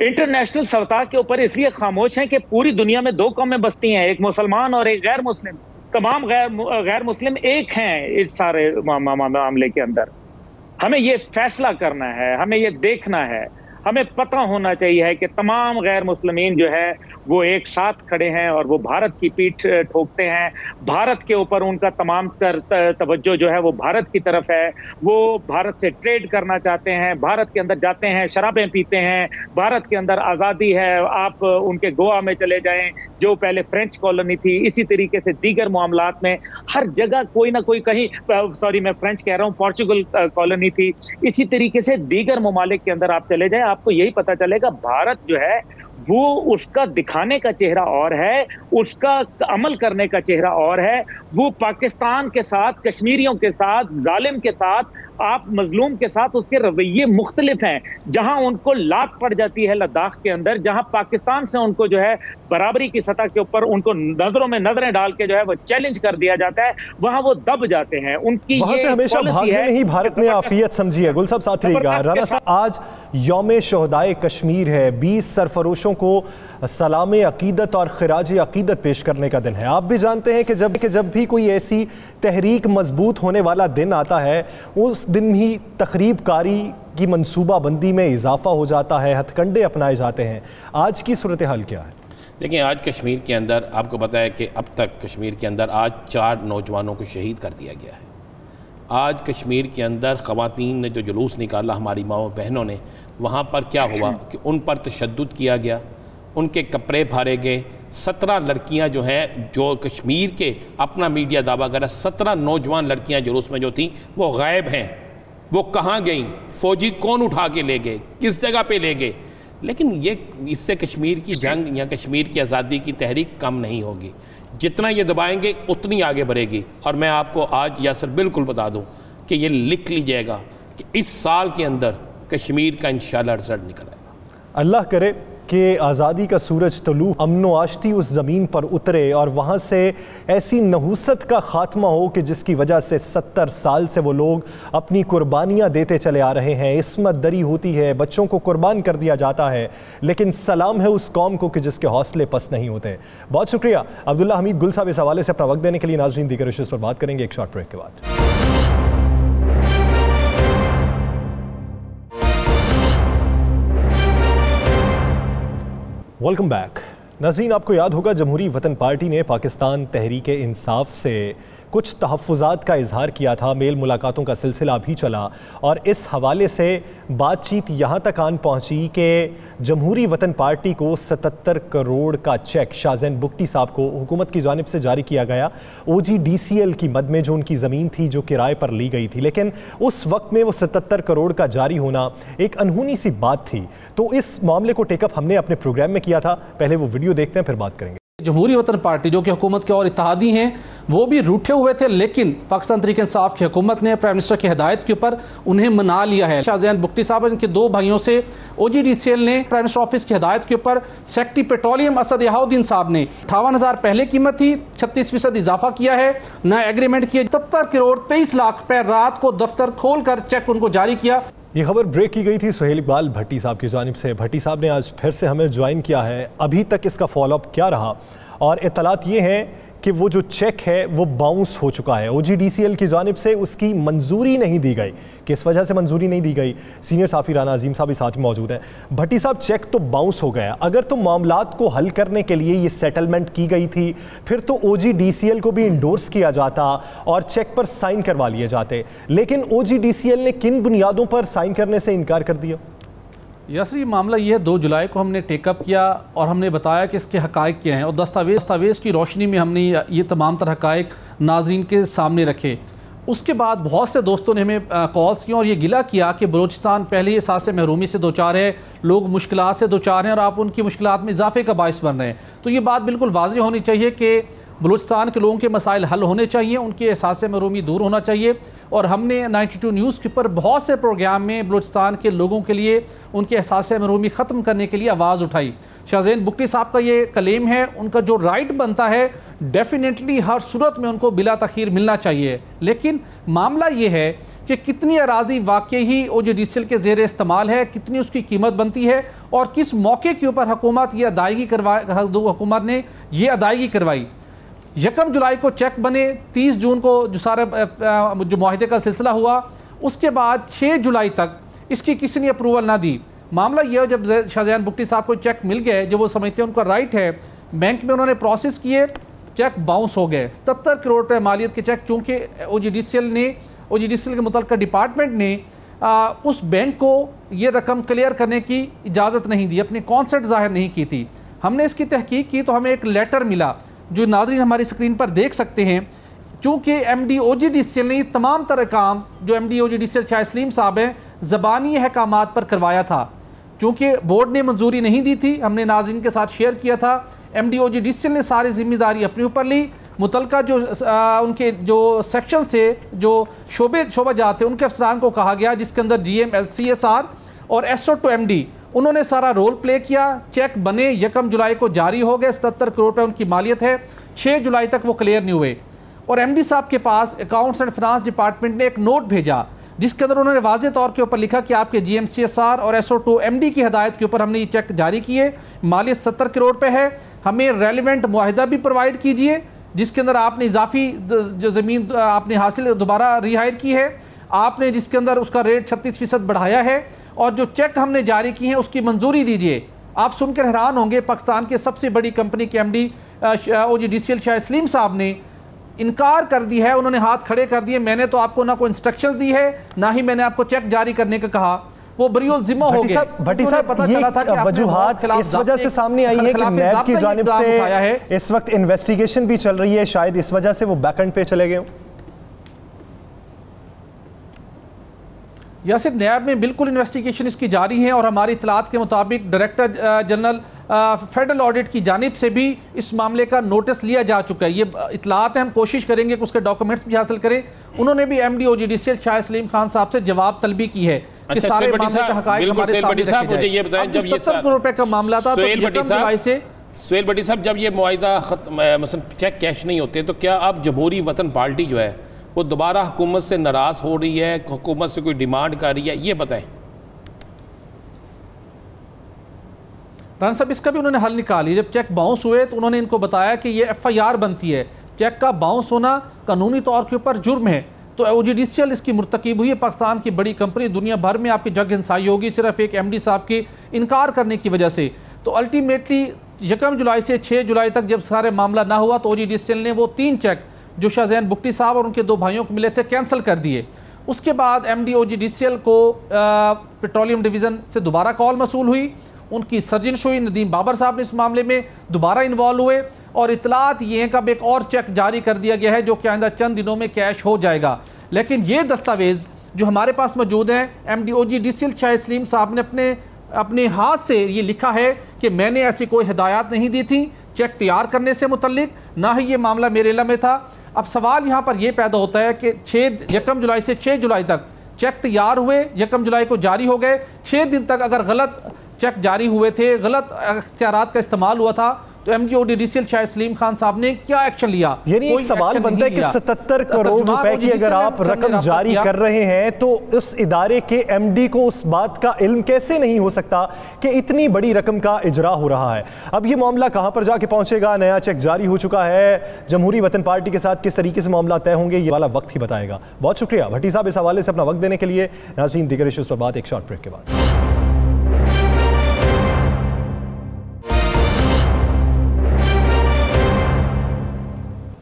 Speaker 7: इंटरनेशनल सतह के ऊपर इसलिए खामोश है कि पूरी दुनिया में दो कौमें बसती हैं एक मुसलमान और एक गैर मुस्लिम तमाम गैर गैर मुस्लिम एक हैं इस सारे मामले के अंदर। हमें ये फैसला करना है, हमें ये देखना है हमें पता होना चाहिए है कि तमाम गैर मुस्लिमीन जो है, वो एक साथ खड़े हैं और वो भारत की पीठ ठोकते हैं। भारत के ऊपर उनका तमाम कर तवज्जो जो है, वो भारत की तरफ़ है। वो भारत से ट्रेड करना चाहते हैं, भारत के अंदर जाते हैं, शराबें पीते हैं। भारत के अंदर आज़ादी है, आप उनके गोवा में चले जाएँ, जो पहले फ्रेंच कॉलोनी थी, इसी तरीके से दीगर मामला में हर जगह कोई ना कोई कहीं सॉरी मैं फ्रेंच कह रहा हूँ, पोर्चुगल कॉलोनी थी। इसी तरीके से दीगर ममालिक के अंदर आप चले जाएँ। आपको यही पता चलेगा भारत जो है वो उसका दिखाने का चेहरा और है उसका अमल करने का चेहरा और है वो पाकिस्तान के साथ कश्मीरियों के साथ जालिम के साथ आप मजलूम के साथ उसके रवैये मुख्तलिफ़ हैं जहाँ उनको लात पड़ जाती है लद्दाख के अंदर जहाँ पाकिस्तान से उनको जो है बराबरी की सतह के ऊपर उनको नज़रों में नज़रें डाल के जो है वो चैलेंज कर दिया जाता है वहाँ वो दब जाते हैं उनकी
Speaker 1: ये हमेशा भागने में ही भारत ने आफियत समझी है। गुल साहब साथ आज योम शहदाय कश्मीर है। बीस सरफरोशों को सलाम अकीदत और खराज अकीदत पेश करने का दिन है। आप भी जानते हैं कि जब कि जब भी कोई ऐसी तहरीक मज़बूत होने वाला दिन आता है, उस दिन ही तकरीब कारी की मनसूबाबंदी में इजाफा हो जाता है, हथकंडे अपनाए जाते हैं। आज की सूरत हाल क्या है?
Speaker 2: देखिए, आज कश्मीर के अंदर आपको पता है कि अब तक कश्मीर के अंदर आज चार नौजवानों को शहीद कर दिया गया है। आज कश्मीर के अंदर ख़वातीन ने जो जुलूस निकाला हमारी माओ बहनों ने, वहाँ पर क्या हुआ कि उन पर तशद किया गया, उनके कपड़े फाड़े गए, सत्रह लड़कियाँ जो हैं, जो कश्मीर के अपना मीडिया दावा कर सत्रह नौजवान लड़कियाँ जुलूस में जो थीं, वो गायब हैं, वो कहाँ गई, फ़ौजी कौन उठा के ले गए, किस जगह पे ले गए लेकिन ये, इससे कश्मीर की जंग या कश्मीर की आज़ादी की तहरीक कम नहीं होगी। जितना ये दबाएँगे, उतनी आगे बढ़ेगी। और मैं आपको आज या सर बिल्कुल बता दूँ कि ये लिख लीजिएगा कि इस साल के अंदर कश्मीर का इन रिज़ल्ट निकल आएगा।
Speaker 1: अल्लाह करे कि आज़ादी का सूरज तलू अमन आश्ती उस ज़मीन पर उतरे और वहाँ से ऐसी नहूसत का ख़ात्मा हो कि जिसकी वजह से सत्तर साल से वो लोग अपनी कुर्बानियाँ देते चले आ रहे हैं। इसमत दरी होती है, बच्चों को कुर्बान कर दिया जाता है, लेकिन सलाम है उस कौम को कि जिसके हौसले पस नहीं होते। बहुत शुक्रिया। अब्दुल्ला हमीद गुल साहब इस हवाले से अपना वक्त देने के लिए नाजरीन, दीगर इशूज़ पर बात करेंगे एक शॉर्ट ब्रेक के बाद। वेलकम बैक नाजीन आपको याद होगा जमहूरी वतन पार्टी ने पाकिस्तान तहरीक इंसाफ से कुछ तहफ़ात का इजहार किया था। मेल मुलाकातों का सिलसिला भी चला और इस हवाले से बातचीत यहाँ तक आन पहुँची कि जमहूरी वतन पार्टी को 77 करोड़ का चेक शाहजैन बुकटी साहब को हुकूमत की जानब से जारी किया गया। ओ जी डी सी एल की मद में जो उनकी ज़मीन थी, जो किराए पर ली गई थी। लेकिन उस वक्त में वो 77 करोड़ का जारी होना एक अनहोनी सी बात थी। तो इस मामले को टेकअप हमने अपने प्रोग्राम में किया था। पहले वो वीडियो देखते हैं, फिर बात करेंगे।
Speaker 8: जमहूरी वतन पार्टी, जो कि हुकूमत के और इतिहादी हैं, वो भी रूठे हुए थे, लेकिन पाकिस्तान तरीके इंसाफ की हुकूमत ने, प्राइम मिनिस्टर की हिदायत के ऊपर उन्हें मना लिया है। शाहजैन बुख्ती साहब, इनके दो भाइयों से O G D C L ने, प्राइम मिनिस्टर ऑफ़िस की हिदायत के ऊपर सेक्रेटरी पेट्रोलियम असद याहुद्दीन साहब ने अठावन हज़ार पहले कीमत थी, छत्तीस फ़ीसद इजाफा किया है, नया एग्रीमेंट किया। सत्तर करोड़ तेईस लाख रुपए रात को दफ्तर खोल कर चेक उनको जारी किया।
Speaker 1: ये खबर ब्रेक की गई थी सुहेल इकबाल भट्टी साहब की जानब से। भट्टी साहब ने आज फिर से हमें ज्वाइन किया है। अभी तक इसका फॉलोअप क्या रहा? और इतलात ये हैं कि वो जो चेक है, वो बाउंस हो चुका है। ओजीडीसीएल की जानब से उसकी मंजूरी नहीं दी गई। किस वजह से मंजूरी नहीं दी गई? सीनियर साफ़ी राना अजीम साहब इस साथ में मौजूद हैं। भट्टी साहब चेक तो बाउंस हो गया अगर तो मामला को हल करने के लिए ये सेटलमेंट की गई थी, फिर तो ओजीडीसीएल को भी इंडोर्स किया जाता और चेक पर साइन करवा लिए जाते। लेकिन ओजीडीसीएल ने किन बुनियादों पर साइन करने से इनकार कर दिया?
Speaker 8: यासर, ये मामला ये है, दो जुलाई को हमने टेकअप किया और हमने बताया कि इसके हकाइक क्या हैं और दस्तावेज़, दस्तावेज़ की रोशनी में हमने ये तमाम तरह हकाइक नाजरन के सामने रखे। उसके बाद बहुत से दोस्तों ने हमें कॉल्स किया और ये गिला किया कि बलोचिस्तान पहले ही सास महरूमी से दो चार है, लोग मुश्किल से दो चार हैं और आप उनकी मुश्किल में इजाफे का बायस बन रहे हैं। तो ये बात बिल्कुल वाजी होनी चाहिए कि बलूचिस्तान के लोगों के मसाइल हल होने चाहिए, उनके एहसास मरूमी दूर होना चाहिए। और हमने 92 न्यूज़ के ऊपर बहुत से प्रोग्राम में बलूचिस्तान के लोगों के लिए, उनके एहसास मरूमी ख़त्म करने के लिए आवाज़ उठाई। शाहजैन बुकटी साहब का ये कलेम है, उनका जो राइट बनता है, डेफिनेटली हर सूरत में उनको बिला तखीर मिलना चाहिए। लेकिन मामला ये है कि कितनी अराजी वाकई ही ओ जो डी के जेर इस्तेमाल है, कितनी उसकी कीमत बनती है, और किस मौके के ऊपर हुकूमत ये अदायगी करवा हुकूमत ने ये अदायगी करवाई। यकम जुलाई को चेक बने तीस जून को जो सारे जो माहे का सिलसिला हुआ उसके बाद छः जुलाई तक इसकी किसी ने अप्रूवल ना दी। मामला यह जब शाहजहान बुकटी साहब को चेक मिल गए जो वो समझते हैं उनका राइट है बैंक में उन्होंने प्रोसेस किए चेक बाउंस हो गए। सत्तर करोड़ रुपये मालियत के चेक चूँकि ओ जी डी सी एल ने ओ जी डी सी एल के मुतल डिपार्टमेंट ने आ, उस बैंक को ये रकम क्लियर करने की इजाज़त नहीं दी अपनी कॉन्सेप्ट ज़ाहिर नहीं की थी। हमने इसकी तहकीक की तो हमें एक लेटर मिला। जो नाजरीन हमारी स्क्रीन पर देख सकते हैं चूँकि M D O G D C L ने तमाम तरह काम जो M D O G D C L Shah Salim साहब हैं ज़बानी अहकाम पर करवाया था। चूँकि बोर्ड ने मंजूरी नहीं दी थी हमने नाजरीन के साथ शेयर किया था M D O G D C L ने सारी ज़िम्मेदारी अपने ऊपर ली। मुतल जो आ, उनके जो सेक्शन थे जो शोबे शोबा जाते उनके अफसरान को कहा गया जिसके अंदर G M S C S R और S O to M D उन्होंने सारा रोल प्ले किया। चेक बने, यकम जुलाई को जारी हो गए। सतर करोड़ रुपये उनकी मालियत है। छः जुलाई तक वो क्लियर नहीं हुए। और एमडी साहब के पास अकाउंट्स एंड फाइनेंस डिपार्टमेंट ने एक नोट भेजा, जिसके अंदर उन्होंने वाजे तौर के ऊपर लिखा कि आपके G M C S R और S O to M D की हदायत के ऊपर हमने ये चेक जारी किए। मालियत सत्तर करोड़ पे है। हमें रेलिवेंट माहिदा भी प्रोवाइड कीजिए, जिसके अंदर आपने इजाफी जो ज़मीन, आपने हासिल दोबारा रिहायर की है। आपने जिसके अंदर उसका रेट छत्तीस फ़ीसद बढ़ाया है और जो चेक हमने जारी किए हैं उसकी मंजूरी दीजिए। आप सुनकर हैरान होंगे पाकिस्तान के सबसे बड़ी कंपनी के M D O G D C L Shah Salim साहब ने इनकार कर दी है उन्होंने हाथ खड़े कर दिए। मैंने तो आपको ना कोई इंस्ट्रक्शंस दी है ना ही मैंने आपको चेक जारी करने का कहा। वो बरियोल जिम्मा हो गया
Speaker 1: भट्टी साहब पता चला था कि वजूहात इस वजह से सामने आई है कि नैब की जानिब से इस वक्त इन्वेस्टिगेशन भी चल रही है शायद इस वजह से वो बैकेंड पे चले गए
Speaker 8: यासिर नैब में बिल्कुल इन्वेस्टिगेशन इसकी जारी है और हमारी इतलात के मुताबिक डायरेक्टर जनरल फेडरल ऑडिट की जानब से भी इस मामले का नोटिस लिया जा चुका है। ये इतलात है हम कोशिश करेंगे कि उसके डॉक्यूमेंट्स भी हासिल करें। उन्होंने भी M D O G D C Shah Salim Khan साहब से जवाब तलबी की है कि
Speaker 2: अच्छा,
Speaker 8: सारे मामले का
Speaker 2: बिल्कुल,
Speaker 8: हमारे सामने
Speaker 2: भट्टी साहब,
Speaker 8: रखे
Speaker 2: मुझे
Speaker 8: जाए।
Speaker 2: ये बताएँ,
Speaker 8: अब
Speaker 2: जब
Speaker 8: जो
Speaker 2: ये
Speaker 8: 70
Speaker 2: सा-
Speaker 8: करोड़ रुपए का मामला था तो से
Speaker 2: सुहेल भट्टी साहब जब ये मुआदा ख़त्म चेक कैश नहीं होते तो क्या अब जमहूरी वतन पार्टी जो है वो दोबारा हुकूमत से नाराज़ हो रही है, हुकूमत से कोई डिमांड कर रही है, ये बताएँ।
Speaker 8: राना साहब, इसका भी उन्होंने हल निकाली जब चेक बाउंस हुए तो उन्होंने इनको बताया कि ये एफ़ आई आर बनती है। चेक का बाउंस होना कानूनी तौर के ऊपर जुर्म है। तो ओ जी डी सी एल इसकी मुर्तकब हुई है। पाकिस्तान की बड़ी कंपनी दुनिया भर में आपकी जग हिंसाई होगी, सिर्फ़ एक एम डी साहब की इनकार करने की वजह से। तो अल्टीमेटली यकम जुलाई से छः जुलाई तक जब सारे मामला ना हुआ तो ओ जी डी सी एल ने वो तीन चेक जो शाहजैन बुकटी साहब और उनके दो भाइयों को मिले थे कैंसिल कर दिए। उसके बाद M D O G D C L को पेट्रोलियम डिवीज़न से दोबारा कॉल मसूल हुई। उनकी सर्जिश हुई नदीम बाबर साहब ने इस मामले में दोबारा इन्वॉल्व हुए। और इतलात ये कि अब एक और चेक जारी कर दिया गया है, जो कि आइंदा चंद दिनों में कैश हो जाएगा। लेकिन ये दस्तावेज़ जो हमारे पास मौजूद हैं M D O G D C L Shah Salim साहब ने अपने अपने हाथ से ये लिखा है कि मैंने ऐसी कोई हिदायत नहीं दी थी। चेक तैयार करने से मुतलिक ना ही ये मामला मेरे इलम में था। अब सवाल यहाँ पर यह पैदा होता है कि छः यकम जुलाई से छः जुलाई तक चेक तैयार हुए, यकम जुलाई को जारी हो गए। छः दिन तक अगर गलत चेक जारी हुए थे, गलत अख्तियार का इस्तेमाल हुआ था तो M G O D D C L Shah Salim Khan साहब ने क्या एक्शन लिया?
Speaker 1: यानी एक सवाल बनता है कि। 77 करोड़ रुपए की अगर आप रकम जारी कर रहे हैं तो उस इदारे के एमडी को उस बात का इल्म कैसे नहीं हो सकता कि इतनी बड़ी रकम का इजरा हो रहा है? अब ये मामला कहाँ पर जाके पहुंचेगा? नया चेक जारी हो चुका है। जमहूरी वतन पार्टी के साथ किस तरीके से मामला तय होंगे ये वाला वक्त ही बताएगा। बहुत शुक्रिया। भट्टी साहब इस हवाले से अपना वक्त देने के लिए नाजीन दिगर इश्यूज़ पर बात एक शॉर्ट ब्रेक के बाद।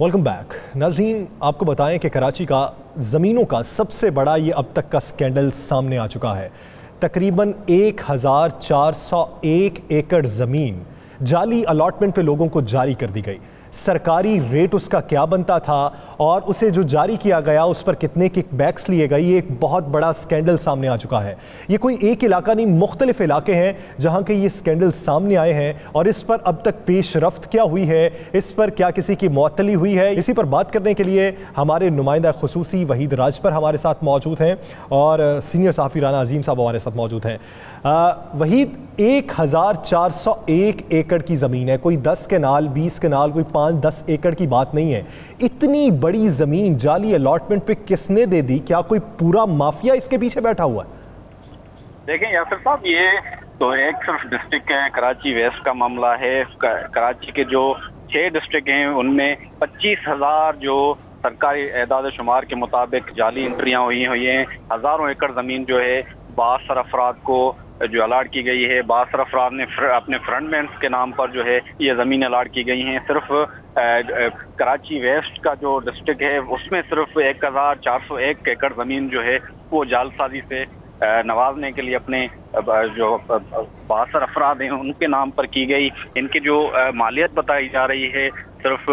Speaker 1: वेलकम बैक नाजीन आपको बताएँ कि कराची का ज़मीनों का सबसे बड़ा ये अब तक का स्कैंडल सामने आ चुका है। तकरीबन 1401 एकड़ ज़मीन जाली अलाटमेंट पे लोगों को जारी कर दी गई। सरकारी रेट उसका क्या बनता था और उसे जो जारी किया गया, उस पर कितने किक बैक्स लिए गए, ये एक बहुत बड़ा स्कैंडल सामने आ चुका है। ये कोई एक इलाका नहीं, मुख्तलिफ़ इलाके हैं जहाँ के ये स्कैंडल सामने आए हैं और इस पर अब तक पेश रफ्त क्या हुई है, इस पर क्या किसी की मअतली हुई है, इसी पर बात करने के लिए हमारे नुमाइंदा खसूसी वहीद राज पर हमारे साथ मौजूद हैं और सीनियर साफ़ी राना अजीम साहब हमारे साथ मौजूद हैं। वहीद, एक हज़ार चार सौ एक एकड़ की ज़मीन है, कोई दस केनाल बीस केनाल कोई पाँच दस एकड़ की बात नहीं है। इतनी बड़ी ज़मीन, जाली अलॉटमेंट पे किसने दे दी? क्या कोई पूरा माफिया इसके पीछे बैठा हुआ है?
Speaker 9: देखें यासर साहब, ये तो एक सिर्फ़ डिस्ट्रिक्ट है, कराची वेस्ट का मामला है। कराची के जो छह डिस्ट्रिक्ट हैं, उनमें पच्चीस हज़ार जो सरकारी एदाद शुमार के मुताबिक जाली एंट्रियाँ हुई हुई हैं। हज़ारों एकड़ ज़मीन जो है, बासर अफराद को जो अलाट की गई है बासर अफराद ने फ्र, अपने फ्रंटमैन के नाम पर जो है ये ज़मीन अलाट की गई हैं। सिर्फ़ कराची वेस्ट का जो डिस्ट्रिक्ट है उसमें सिर्फ़ एक हज़ार चार सौ एक एकड़ ज़मीन जो है वो जालसाजी से नवाजने के लिए अपने जो बासर अफराद हैं उनके नाम पर की गई। इनकी जो मालियत बताई जा रही है सिर्फ़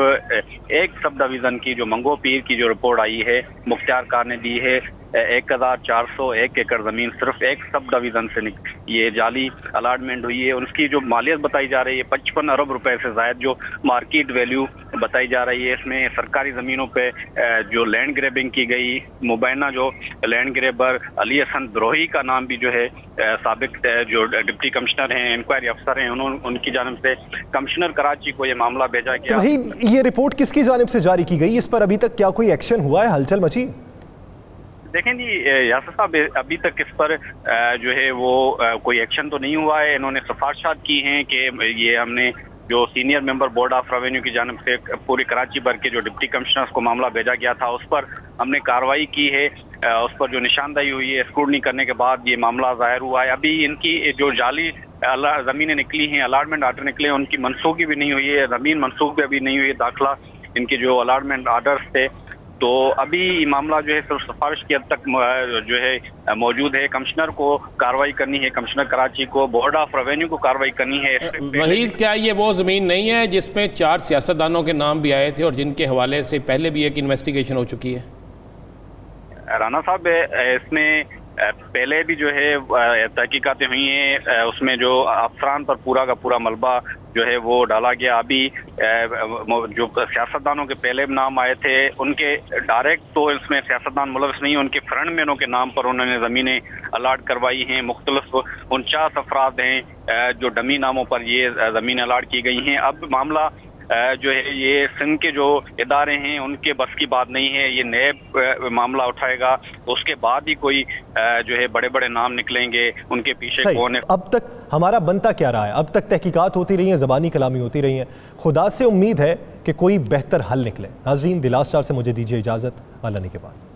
Speaker 9: एक सब डिवीज़न की जो मंगो पीर की जो रिपोर्ट आई है मुख्तार कार ने दी है। एक हज़ार चार सौ, एक एकड़ ज़मीन सिर्फ़ एक सब डिवीज़न से ये जाली अलाटमेंट हुई है उसकी जो मालियत बताई जा रही है, पचपन अरब रुपए से जायद जो मार्केट वैल्यू बताई जा रही है, इसमें सरकारी जमीनों पे जो लैंड ग्रेबिंग की गई, मुबैना जो लैंड ग्रेबर अली हसन द्रोही का नाम भी जो है सबक जो डिप्टी कमिश्नर हैं इंक्वायरी अफसर हैं उन्होंने उनकी जानब से कमिश्नर कराची को ये मामला भेजा गया।
Speaker 1: तो ये रिपोर्ट किसकी जानब से जारी की गई? इस पर अभी तक क्या कोई एक्शन हुआ है? हलचल मची?
Speaker 9: देखें जी यासर साहब अभी तक इस पर जो है वो कोई एक्शन तो नहीं हुआ है? इन्होंने सिफारशात की हैं कि ये हमने जो senior member board of revenue की जानब से पूरी कराची भर के जो डिप्टी कमिश्नर्स को मामला भेजा गया था, उस पर हमने कार्रवाई की है। उस पर जो निशानदाही हुई है स्क्रूटनी करने के बाद ये मामला ज़ाहिर हुआ है। अभी इनकी जो जाली ज़मीनें निकली हैं अलाटमेंट आर्डर निकले हैं, उनकी मनसूखी भी नहीं हुई है, ज़मीन मनसूख भी अभी नहीं हुई है, दाखिला इनके जो अलाटमेंट आर्डर्स थे तो अभी मामला जो है सिर्फ़ सिफारिश की हद तक जो है मौजूद है। कमिश्नर को कार्रवाई करनी है कमिश्नर कराची को बोर्ड ऑफ़ रेवेन्यू को कार्रवाई करनी है।
Speaker 2: वही क्या ये वो ज़मीन नहीं है जिसमें चार सियासतदानों के नाम भी आए थे और जिनके हवाले से पहले भी एक इन्वेस्टिगेशन हो चुकी है?
Speaker 9: राना साहब इसमें पहले भी जो है तहकीकतें हुई हैं उसमें जो अफसरान पर पूरा का पूरा मलबा जो है, वो डाला गया। अभी जो सियासतदानों के पहले नाम आए थे, उनके डायरेक्ट तो इसमें सियासतदान मुलवस नहीं, उनके फ्रंट मैनों के नाम पर उन्होंने ज़मीनें अलाट करवाई हैं। मुख्तलिफ़ उनचास अफराद हैं जो डमी नामों पर ये ज़मीन अलाट की गई हैं। अब मामला जो है ये सिंध के जो इदारे हैं उनके बस की बात नहीं है ये नए मामला उठाएगा। उसके बाद ही कोई जो है बड़े बड़े नाम निकलेंगे उनके पीछे कौन है?
Speaker 1: अब तक हमारा बनता क्या रहा है? अब तक तहकीकत होती रही है ज़बानी कलामी होती रही है। खुदा से उम्मीद है कि कोई बेहतर हल निकले। नाजरीन दिलास्टार से मुझे दीजिए इजाज़त। अल्लाह के बाद।